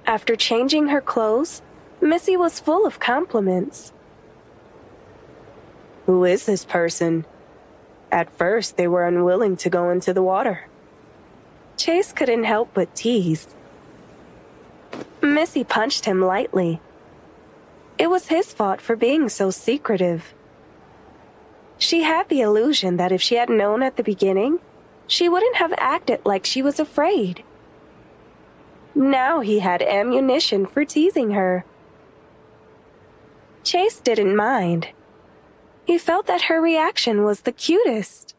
After changing her clothes, Missy was full of compliments. Who is this person? At first, they were unwilling to go into the water. Chase couldn't help but tease. Missy punched him lightly. It was his fault for being so secretive. She had the illusion that if she had known at the beginning, she wouldn't have acted like she was afraid. Now he had ammunition for teasing her. Chase didn't mind. He felt that her reaction was the cutest.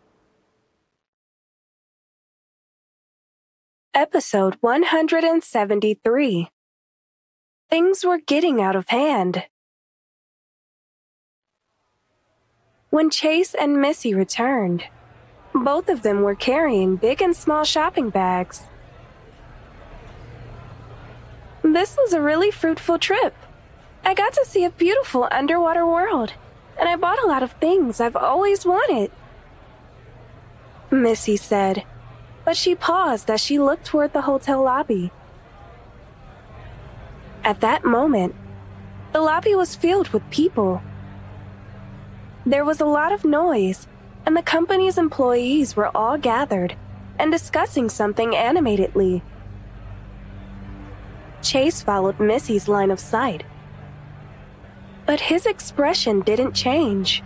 Episode 173 Things were getting out of hand. When Chase and Missy returned, both of them were carrying big and small shopping bags. This was a really fruitful trip. I got to see a beautiful underwater world and I bought a lot of things I've always wanted. Missy said, but she paused as she looked toward the hotel lobby. At that moment, the lobby was filled with people. There was a lot of noise, and the company's employees were all gathered and discussing something animatedly. Chase followed Missy's line of sight but his expression didn't change.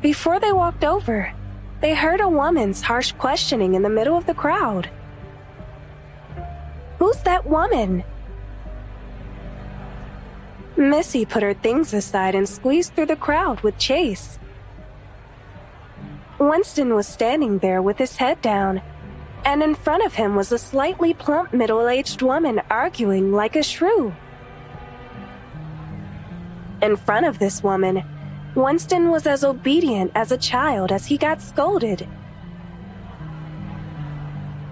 Before they walked over, they heard a woman's harsh questioning in the middle of the crowd. Who's that woman? Missy put her things aside and squeezed through the crowd with Chase. Winston was standing there with his head down, and in front of him was a slightly plump middle aged woman arguing like a shrew. In front of this woman, Winston was as obedient as a child as he got scolded.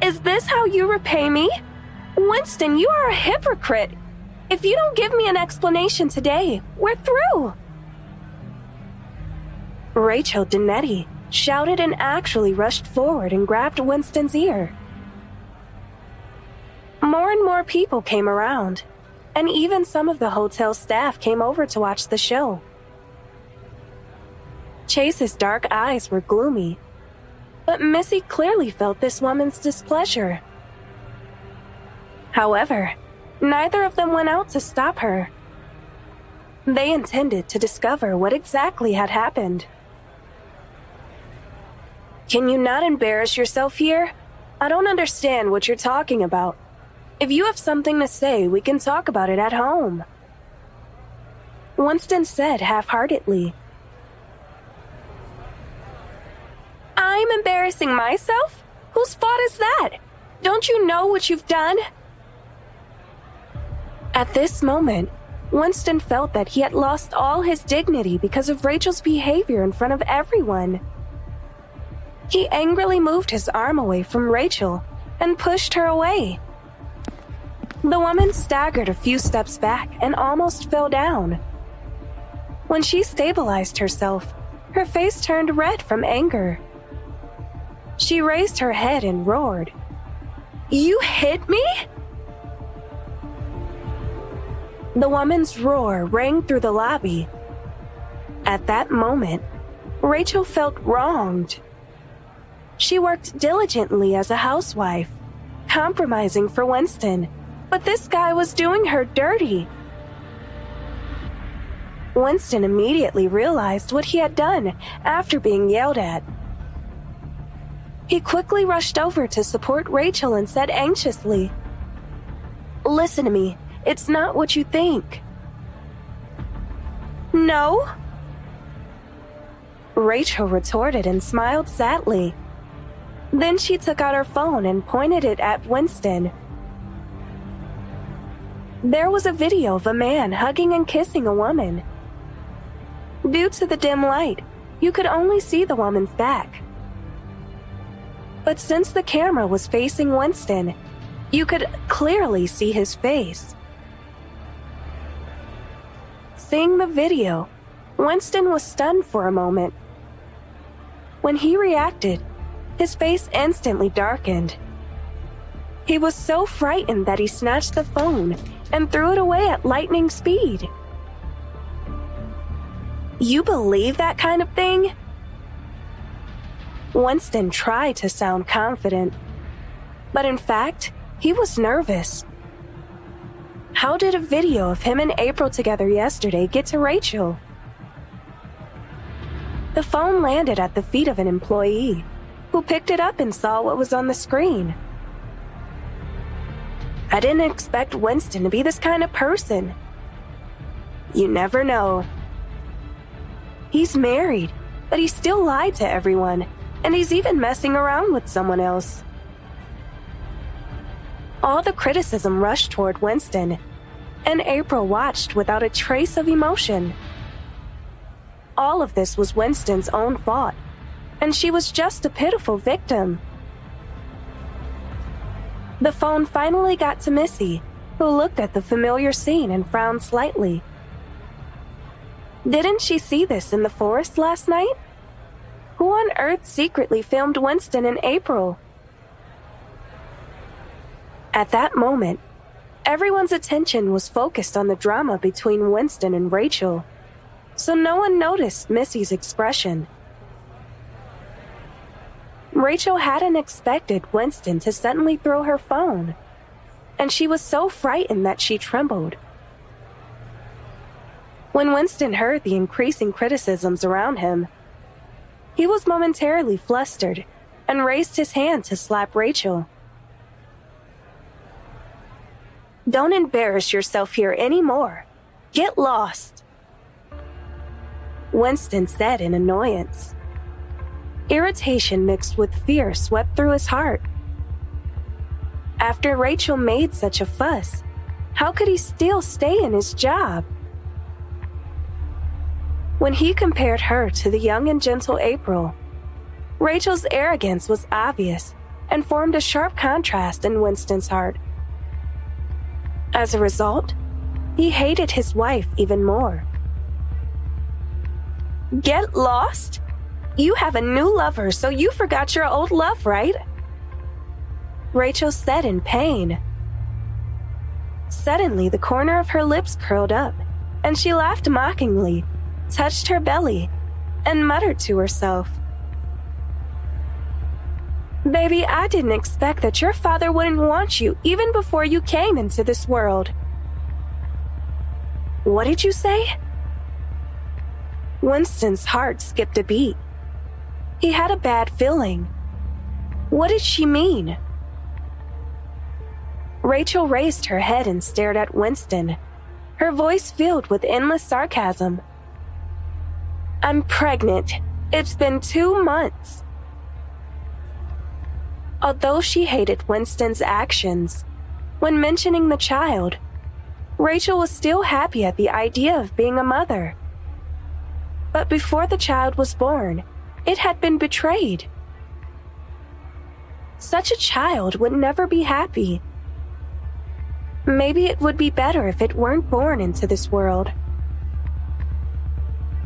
Is this how you repay me? Winston, you are a hypocrite. If you don't give me an explanation today, we're through. Rachel Dinetti shouted and actually rushed forward and grabbed Winston's ear. More and more people came around, and even some of the hotel staff came over to watch the show. Chase's dark eyes were gloomy, but Missy clearly felt this woman's displeasure. However, neither of them went out to stop her. They intended to discover what exactly had happened. Can you not embarrass yourself here? I don't understand what you're talking about. If you have something to say, we can talk about it at home. Winston said half heartedly. I'm embarrassing myself? Whose fault is that? Don't you know what you've done? At this moment, Winston felt that he had lost all his dignity because of Rachel's behavior in front of everyone. He angrily moved his arm away from Rachel and pushed her away. The woman staggered a few steps back and almost fell down. When she stabilized herself, her face turned red from anger. She raised her head and roared. You hit me? The woman's roar rang through the lobby. At that moment, Rachel felt wronged. She worked diligently as a housewife, compromising for Winston, but this guy was doing her dirty. Winston immediately realized what he had done after being yelled at. He quickly rushed over to support Rachel and said anxiously, Listen to me, it's not what you think. No? Rachel retorted and smiled sadly. Then she took out her phone and pointed it at Winston. There was a video of a man hugging and kissing a woman. Due to the dim light, you could only see the woman's back. But since the camera was facing Winston, you could clearly see his face. Seeing the video, Winston was stunned for a moment. When he reacted, his face instantly darkened. He was so frightened that he snatched the phone and threw it away at lightning speed. You believe that kind of thing? Winston tried to sound confident, but in fact, he was nervous. How did a video of him and April together yesterday get to Rachel? The phone landed at the feet of an employee, who picked it up and saw what was on the screen. I didn't expect Winston to be this kind of person. You never know. He's married, but he still lied to everyone and he's even messing around with someone else. All the criticism rushed toward Winston, and April watched without a trace of emotion. All of this was Winston's own fault, and she was just a pitiful victim. The phone finally got to Missy, who looked at the familiar scene and frowned slightly. Didn't she see this in the forest last night? Who on earth secretly filmed Winston in April? At that moment, everyone's attention was focused on the drama between Winston and Rachel, so no one noticed Missy's expression. Rachel hadn't expected Winston to suddenly throw her phone, and she was so frightened that she trembled. When Winston heard the increasing criticisms around him, he was momentarily flustered and raised his hand to slap Rachel. Don't embarrass yourself here anymore. Get lost. Winston said in annoyance. Irritation mixed with fear swept through his heart. After Rachel made such a fuss, how could he still stay in his job? When he compared her to the young and gentle April, Rachel's arrogance was obvious and formed a sharp contrast in Winston's heart. As a result, he hated his wife even more. Get lost? You have a new lover, so you forgot your old love, right? Rachel said in pain. Suddenly, the corner of her lips curled up, and she laughed mockingly, touched her belly, and muttered to herself. Baby, I didn't expect that your father wouldn't want you even before you came into this world. What did you say? Winston's heart skipped a beat. He had a bad feeling. What did she mean? Rachel raised her head and stared at Winston, her voice filled with endless sarcasm. I'm pregnant. It's been two months. Although she hated Winston's actions, when mentioning the child, Rachel was still happy at the idea of being a mother. But before the child was born, it had been betrayed. Such a child would never be happy. Maybe it would be better if it weren't born into this world.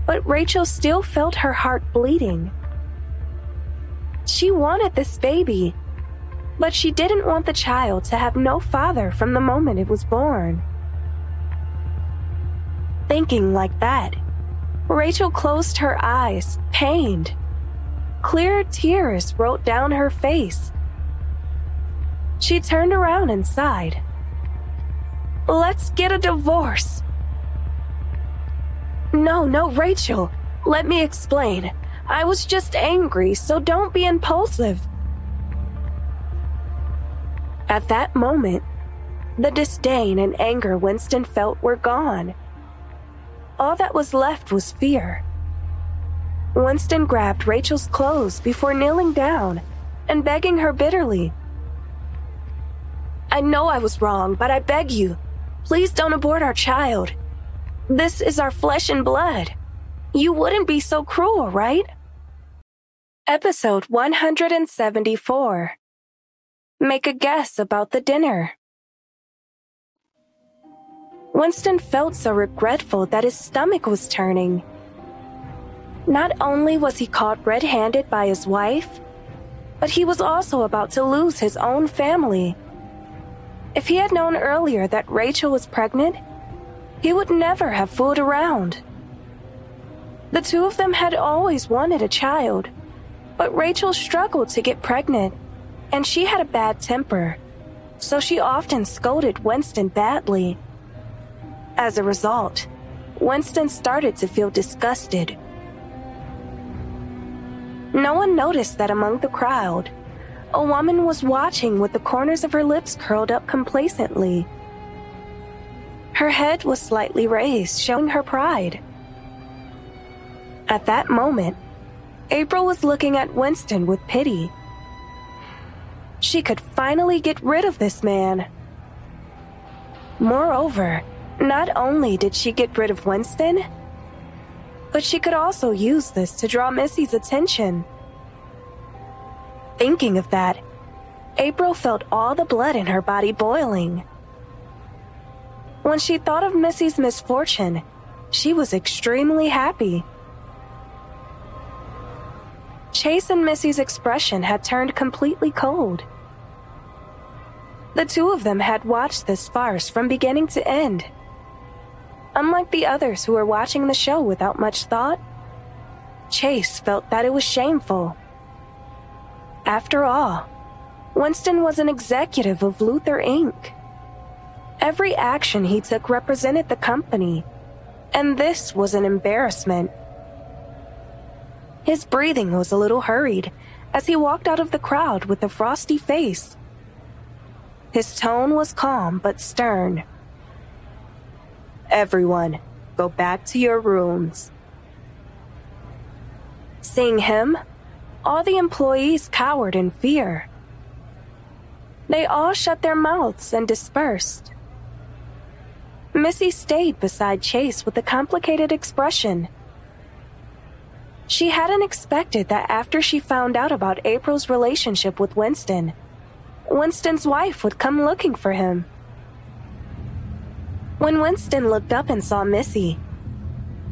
But Rachel still felt her heart bleeding. She wanted this baby, but she didn't want the child to have no father from the moment it was born. Thinking like that, Rachel closed her eyes, pained. Clear tears rolled down her face. She turned around and sighed. Let's get a divorce. No, no, Rachel. Let me explain. I was just angry, so don't be impulsive. At that moment, the disdain and anger Winston felt were gone. All that was left was fear. Winston grabbed Rachel's clothes before kneeling down and begging her bitterly. I know I was wrong, but I beg you, please don't abort our child. This is our flesh and blood. You wouldn't be so cruel, right? Episode 174 Make a guess about the dinner. Winston felt so regretful that his stomach was turning. Not only was he caught red handed by his wife, but he was also about to lose his own family. If he had known earlier that Rachel was pregnant, he would never have fooled around. The two of them had always wanted a child, but Rachel struggled to get pregnant, and she had a bad temper, so she often scolded Winston badly. As a result, Winston started to feel disgusted. No one noticed that among the crowd, a woman was watching with the corners of her lips curled up complacently. Her head was slightly raised, showing her pride. At that moment, April was looking at Winston with pity. She could finally get rid of this man. Moreover, not only did she get rid of Winston, but she could also use this to draw Missy's attention. Thinking of that, April felt all the blood in her body boiling. When she thought of Missy's misfortune, she was extremely happy. Chase and Missy's expression had turned completely cold. The two of them had watched this farce from beginning to end. Unlike the others who were watching the show without much thought, Chase felt that it was shameful. After all, Winston was an executive of Luther Inc. Every action he took represented the company, and this was an embarrassment. His breathing was a little hurried as he walked out of the crowd with a frosty face. His tone was calm but stern. Everyone, go back to your rooms. Seeing him, all the employees cowered in fear. They all shut their mouths and dispersed. Missy stayed beside Chase with a complicated expression. She hadn't expected that after she found out about April's relationship with Winston, Winston's wife would come looking for him. When Winston looked up and saw Missy,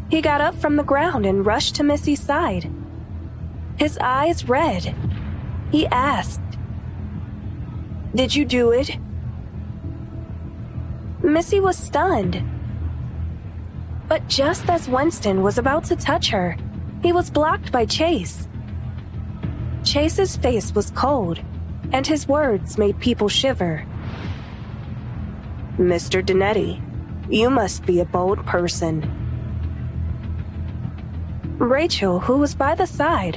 he got up from the ground and rushed to Missy's side. His eyes red. He asked, Did you do it? Missy was stunned. But just as Winston was about to touch her, he was blocked by Chase. Chase's face was cold, and his words made people shiver. Mr. Dannetti, you must be a bold person. Rachel, who was by the side,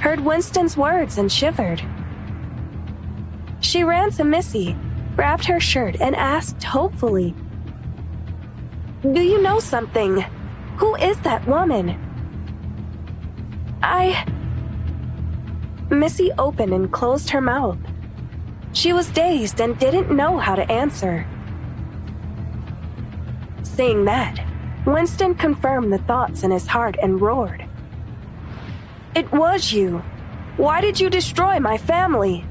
heard Winston's words and shivered. She ran to Missy, grabbed her shirt, and asked hopefully, Do you know something? Who is that woman? I. Missy opened and closed her mouth. She was dazed and didn't know how to answer. Seeing that, Winston confirmed the thoughts in his heart and roared. It was you. Why did you destroy my family?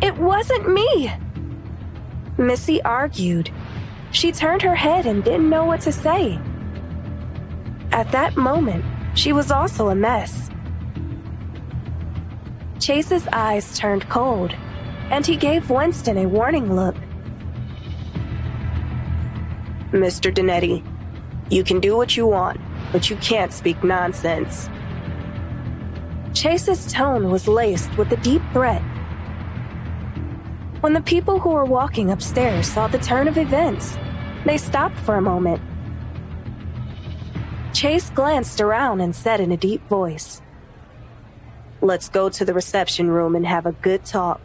It wasn't me. Missy argued. She turned her head and didn't know what to say. At that moment, she was also a mess. Chase's eyes turned cold, and he gave Winston a warning look. Mr. Dannetti, you can do what you want, but you can't speak nonsense. Chase's tone was laced with a deep threat. When the people who were walking upstairs saw the turn of events, they stopped for a moment. Chase glanced around and said in a deep voice, Let's go to the reception room and have a good talk.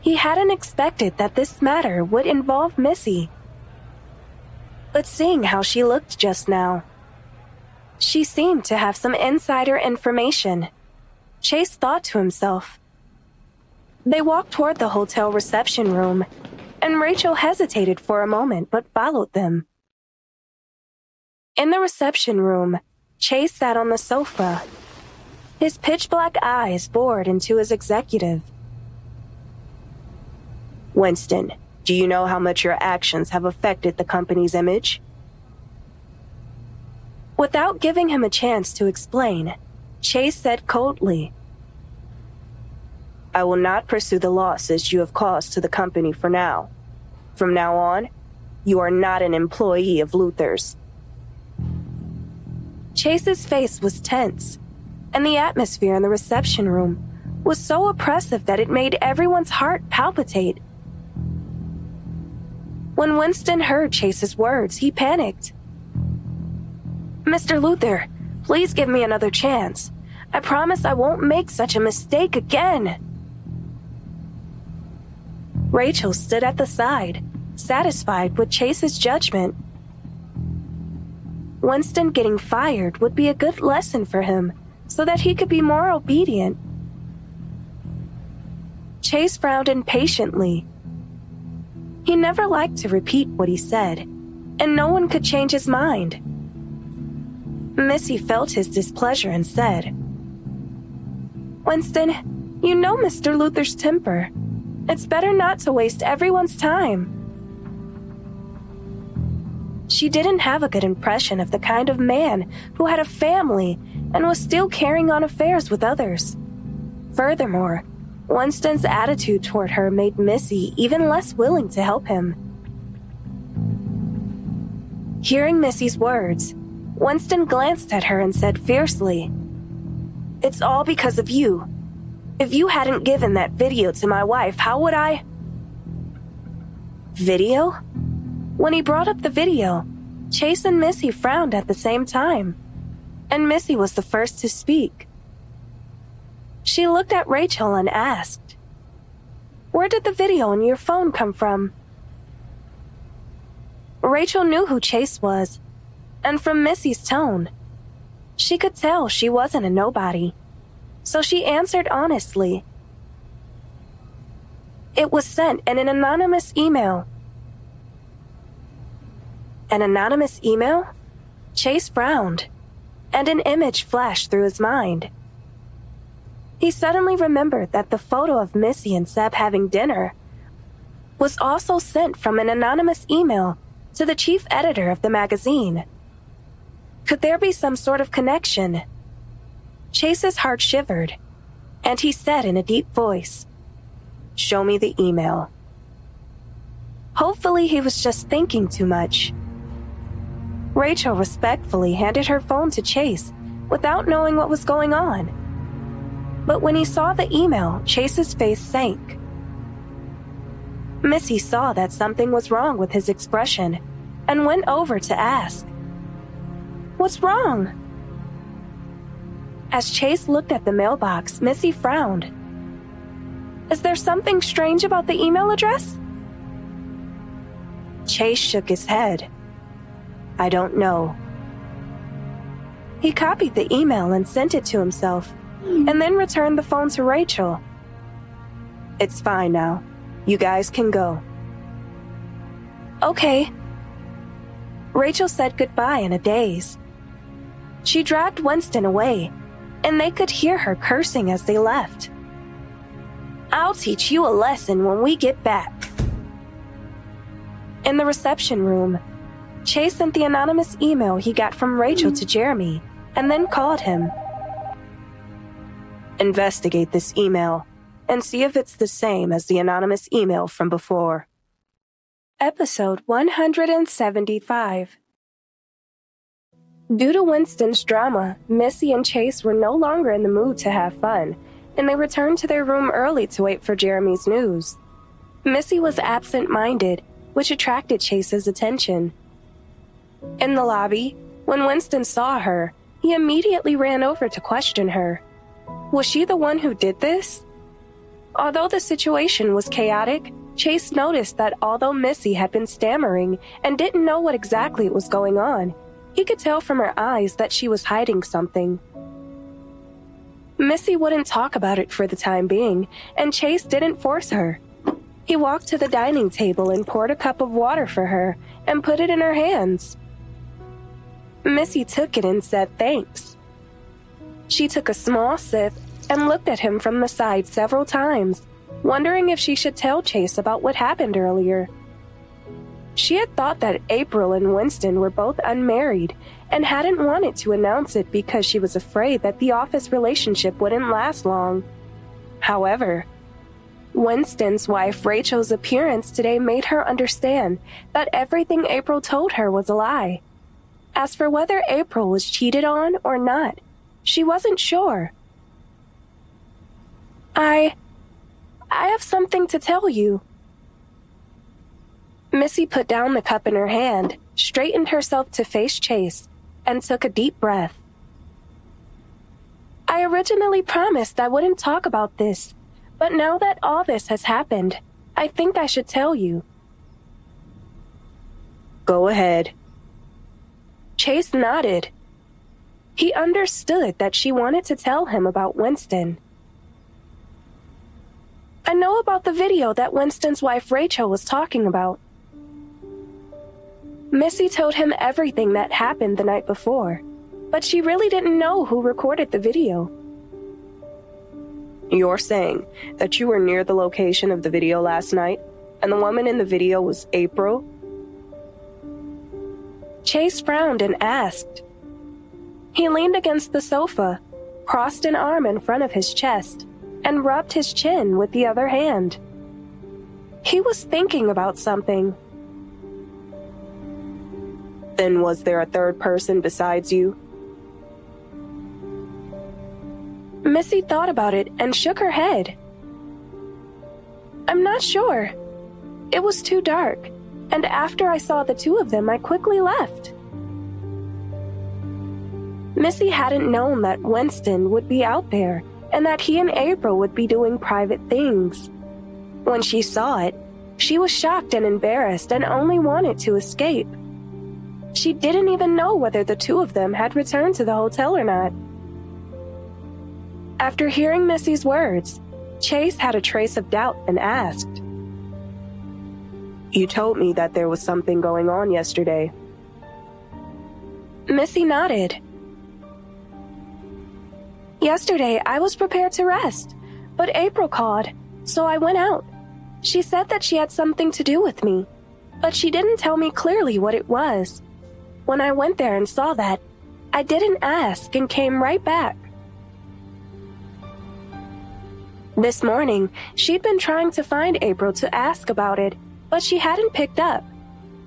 He hadn't expected that this matter would involve Missy. But seeing how she looked just now, she seemed to have some insider information. Chase thought to himself. They walked toward the hotel reception room, and Rachel hesitated for a moment but followed them. In the reception room, Chase sat on the sofa. His pitch black eyes bored into his executive. Winston, do you know how much your actions have affected the company's image? Without giving him a chance to explain, Chase said coldly, I will not pursue the losses you have caused to the company for now. From now on, you are not an employee of Luther's. Chase's face was tense, and the atmosphere in the reception room was so oppressive that it made everyone's heart palpitate. When Winston heard Chase's words, he panicked. Mr. Luther, please give me another chance. I promise I won't make such a mistake again. Rachel stood at the side, satisfied with Chase's judgment. Winston getting fired would be a good lesson for him so that he could be more obedient. Chase frowned impatiently. He never liked to repeat what he said, and no one could change his mind. Missy felt his displeasure and said, Winston, you know Mr. Luther's temper. It's better not to waste everyone's time. She didn't have a good impression of the kind of man who had a family and was still carrying on affairs with others. Furthermore, Winston's attitude toward her made Missy even less willing to help him. Hearing Missy's words, Winston glanced at her and said fiercely, It's all because of you. If you hadn't given that video to my wife, how would I? Video? When he brought up the video, Chase and Missy frowned at the same time, and Missy was the first to speak. She looked at Rachel and asked, Where did the video on your phone come from? Rachel knew who Chase was, and from Missy's tone, She could tell she wasn't a nobody. So she answered honestly. It was sent in an anonymous email. An anonymous email? Chase frowned, and an image flashed through his mind. He suddenly remembered that the photo of Missy and Seb having dinner was also sent from an anonymous email to the chief editor of the magazine. Could there be some sort of connection? Chase's heart shivered, and he said in a deep voice, Show me the email. Hopefully, he was just thinking too much. Rachel respectfully handed her phone to Chase without knowing what was going on. But when he saw the email, Chase's face sank. Missy saw that something was wrong with his expression and went over to ask, What's wrong? As Chase looked at the mailbox, Missy frowned. Is there something strange about the email address? Chase shook his head. I don't know. He copied the email and sent it to himself, and then returned the phone to Rachel. It's fine now. You guys can go. Okay. Rachel said goodbye in a daze. She dragged Winston away, and they could hear her cursing as they left. I'll teach you a lesson when we get back. In the reception room, Chase sent the anonymous email he got from Rachel to Jeremy and then called him. Investigate this email and see if it's the same as the anonymous email from before. Episode 175 Due to Winston's drama, Missy and Chase were no longer in the mood to have fun, and they returned to their room early to wait for Jeremy's news. Missy was absent minded, which attracted Chase's attention. In the lobby, when Winston saw her, he immediately ran over to question her. Was she the one who did this? Although the situation was chaotic, Chase noticed that although Missy had been stammering and didn't know what exactly was going on, he could tell from her eyes that she was hiding something. Missy wouldn't talk about it for the time being, and Chase didn't force her. He walked to the dining table and poured a cup of water for her and put it in her hands. Missy took it and said thanks. She took a small sip and looked at him from the side several times, wondering if she should tell Chase about what happened earlier. She had thought that April and Winston were both unmarried and hadn't wanted to announce it because she was afraid that the office relationship wouldn't last long. However, Winston's wife Rachel's appearance today made her understand that everything April told her was a lie. As for whether April was cheated on or not, she wasn't sure. I. I have something to tell you, Missy put down the cup in her hand, straightened herself to face Chase, and took a deep breath. I originally promised I wouldn't talk about this, but now that all this has happened, I think I should tell you. Go ahead. Chase nodded. He understood that she wanted to tell him about Winston. I know about the video that Winston's wife Rachel was talking about. Missy told him everything that happened the night before, but she really didn't know who recorded the video. You're saying that you were near the location of the video last night, and the woman in the video was April? Chase frowned and asked. He leaned against the sofa, crossed an arm in front of his chest, and rubbed his chin with the other hand. He was thinking about something then was there a third person besides you? Missy thought about it and shook her head. I'm not sure. It was too dark, and after I saw the two of them, I quickly left. Missy hadn't known that Winston would be out there and that he and April would be doing private things. When she saw it, she was shocked and embarrassed and only wanted to escape. She didn't even know whether the two of them had returned to the hotel or not. After hearing Missy's words, Chase had a trace of doubt and asked, You told me that there was something going on yesterday. Missy nodded. Yesterday, I was prepared to rest, but April called, so I went out. She said that she had something to do with me, but she didn't tell me clearly what it was. When I went there and saw that, I didn't ask and came right back. This morning, she'd been trying to find April to ask about it, but she hadn't picked up,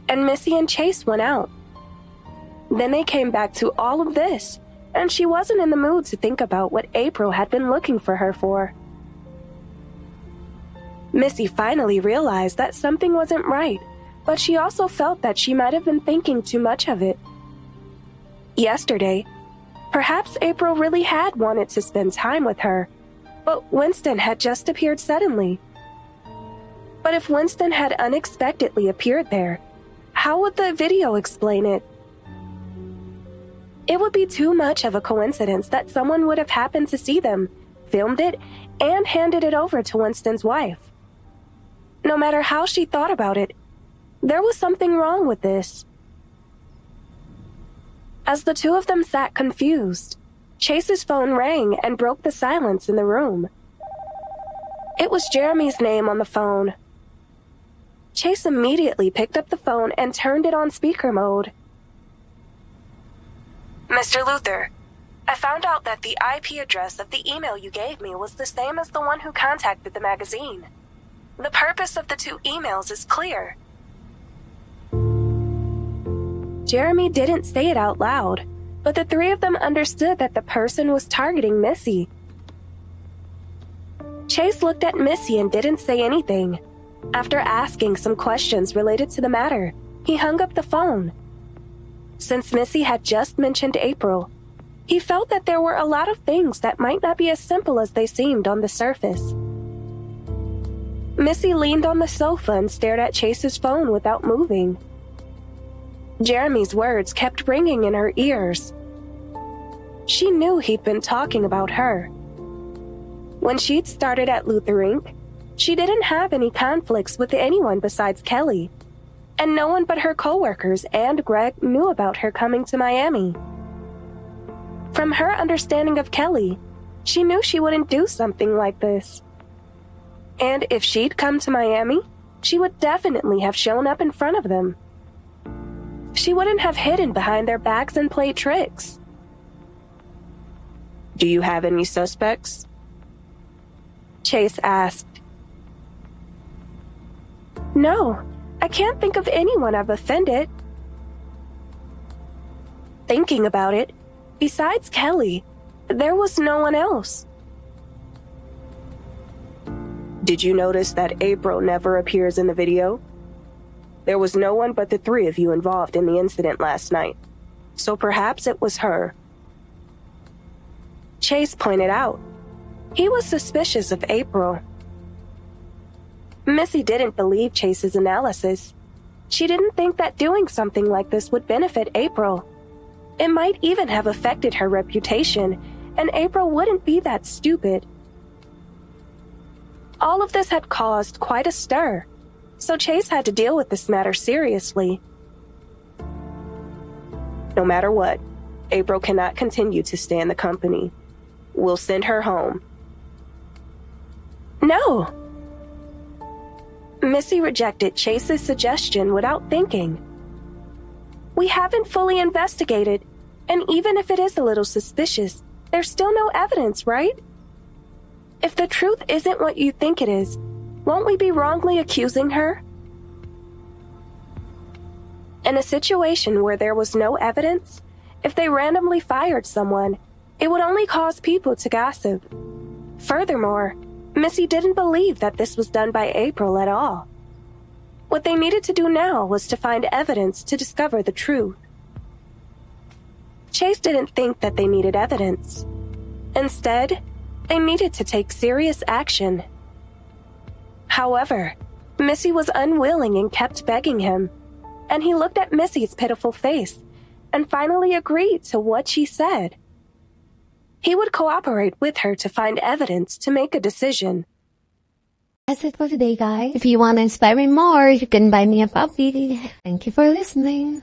and Missy and Chase went out. Then they came back to all of this, and she wasn't in the mood to think about what April had been looking for her for. Missy finally realized that something wasn't right, but she also felt that she might have been thinking too much of it. Yesterday, perhaps April really had wanted to spend time with her, but Winston had just appeared suddenly. But if Winston had unexpectedly appeared there, how would the video explain it? It would be too much of a coincidence that someone would have happened to see them, filmed it, and handed it over to Winston's wife. No matter how she thought about it, there was something wrong with this. As the two of them sat confused, Chase's phone rang and broke the silence in the room. It was Jeremy's name on the phone. Chase immediately picked up the phone and turned it on speaker mode. Mr. Luther, I found out that the IP address of the email you gave me was the same as the one who contacted the magazine. The purpose of the two emails is clear. Jeremy didn't say it out loud, but the three of them understood that the person was targeting Missy. Chase looked at Missy and didn't say anything. After asking some questions related to the matter, he hung up the phone. Since Missy had just mentioned April, he felt that there were a lot of things that might not be as simple as they seemed on the surface. Missy leaned on the sofa and stared at Chase's phone without moving. Jeremy's words kept ringing in her ears. She knew he'd been talking about her. When she'd started at Luther Inc., she didn't have any conflicts with anyone besides Kelly, and no one but her coworkers and Greg knew about her coming to Miami. From her understanding of Kelly, she knew she wouldn't do something like this. And if she'd come to Miami, she would definitely have shown up in front of them. She wouldn't have hidden behind their backs and played tricks. Do you have any suspects? Chase asked. No, I can't think of anyone I've offended. Thinking about it, besides Kelly, there was no one else. Did you notice that April never appears in the video? There was no one but the three of you involved in the incident last night, so perhaps it was her. Chase pointed out. He was suspicious of April. Missy didn't believe Chase's analysis. She didn't think that doing something like this would benefit April. It might even have affected her reputation, and April wouldn't be that stupid. All of this had caused quite a stir, so Chase had to deal with this matter seriously. No matter what, April cannot continue to stay in the company. We'll send her home. No! Missy rejected Chase's suggestion without thinking. We haven't fully investigated, and even if it is a little suspicious, there's still no evidence, right? If the truth isn't what you think it is, won't we be wrongly accusing her? In a situation where there was no evidence, if they randomly fired someone, it would only cause people to gossip. Furthermore, Missy didn't believe that this was done by April at all. What they needed to do now was to find evidence to discover the truth. Chase didn't think that they needed evidence. Instead, they needed to take serious action. However, Missy was unwilling and kept begging him, and he looked at Missy's pitiful face and finally agreed to what she said. He would cooperate with her to find evidence to make a decision. That's it for today, guys. If you want to inspire me more, you can buy me a puppy. Thank you for listening.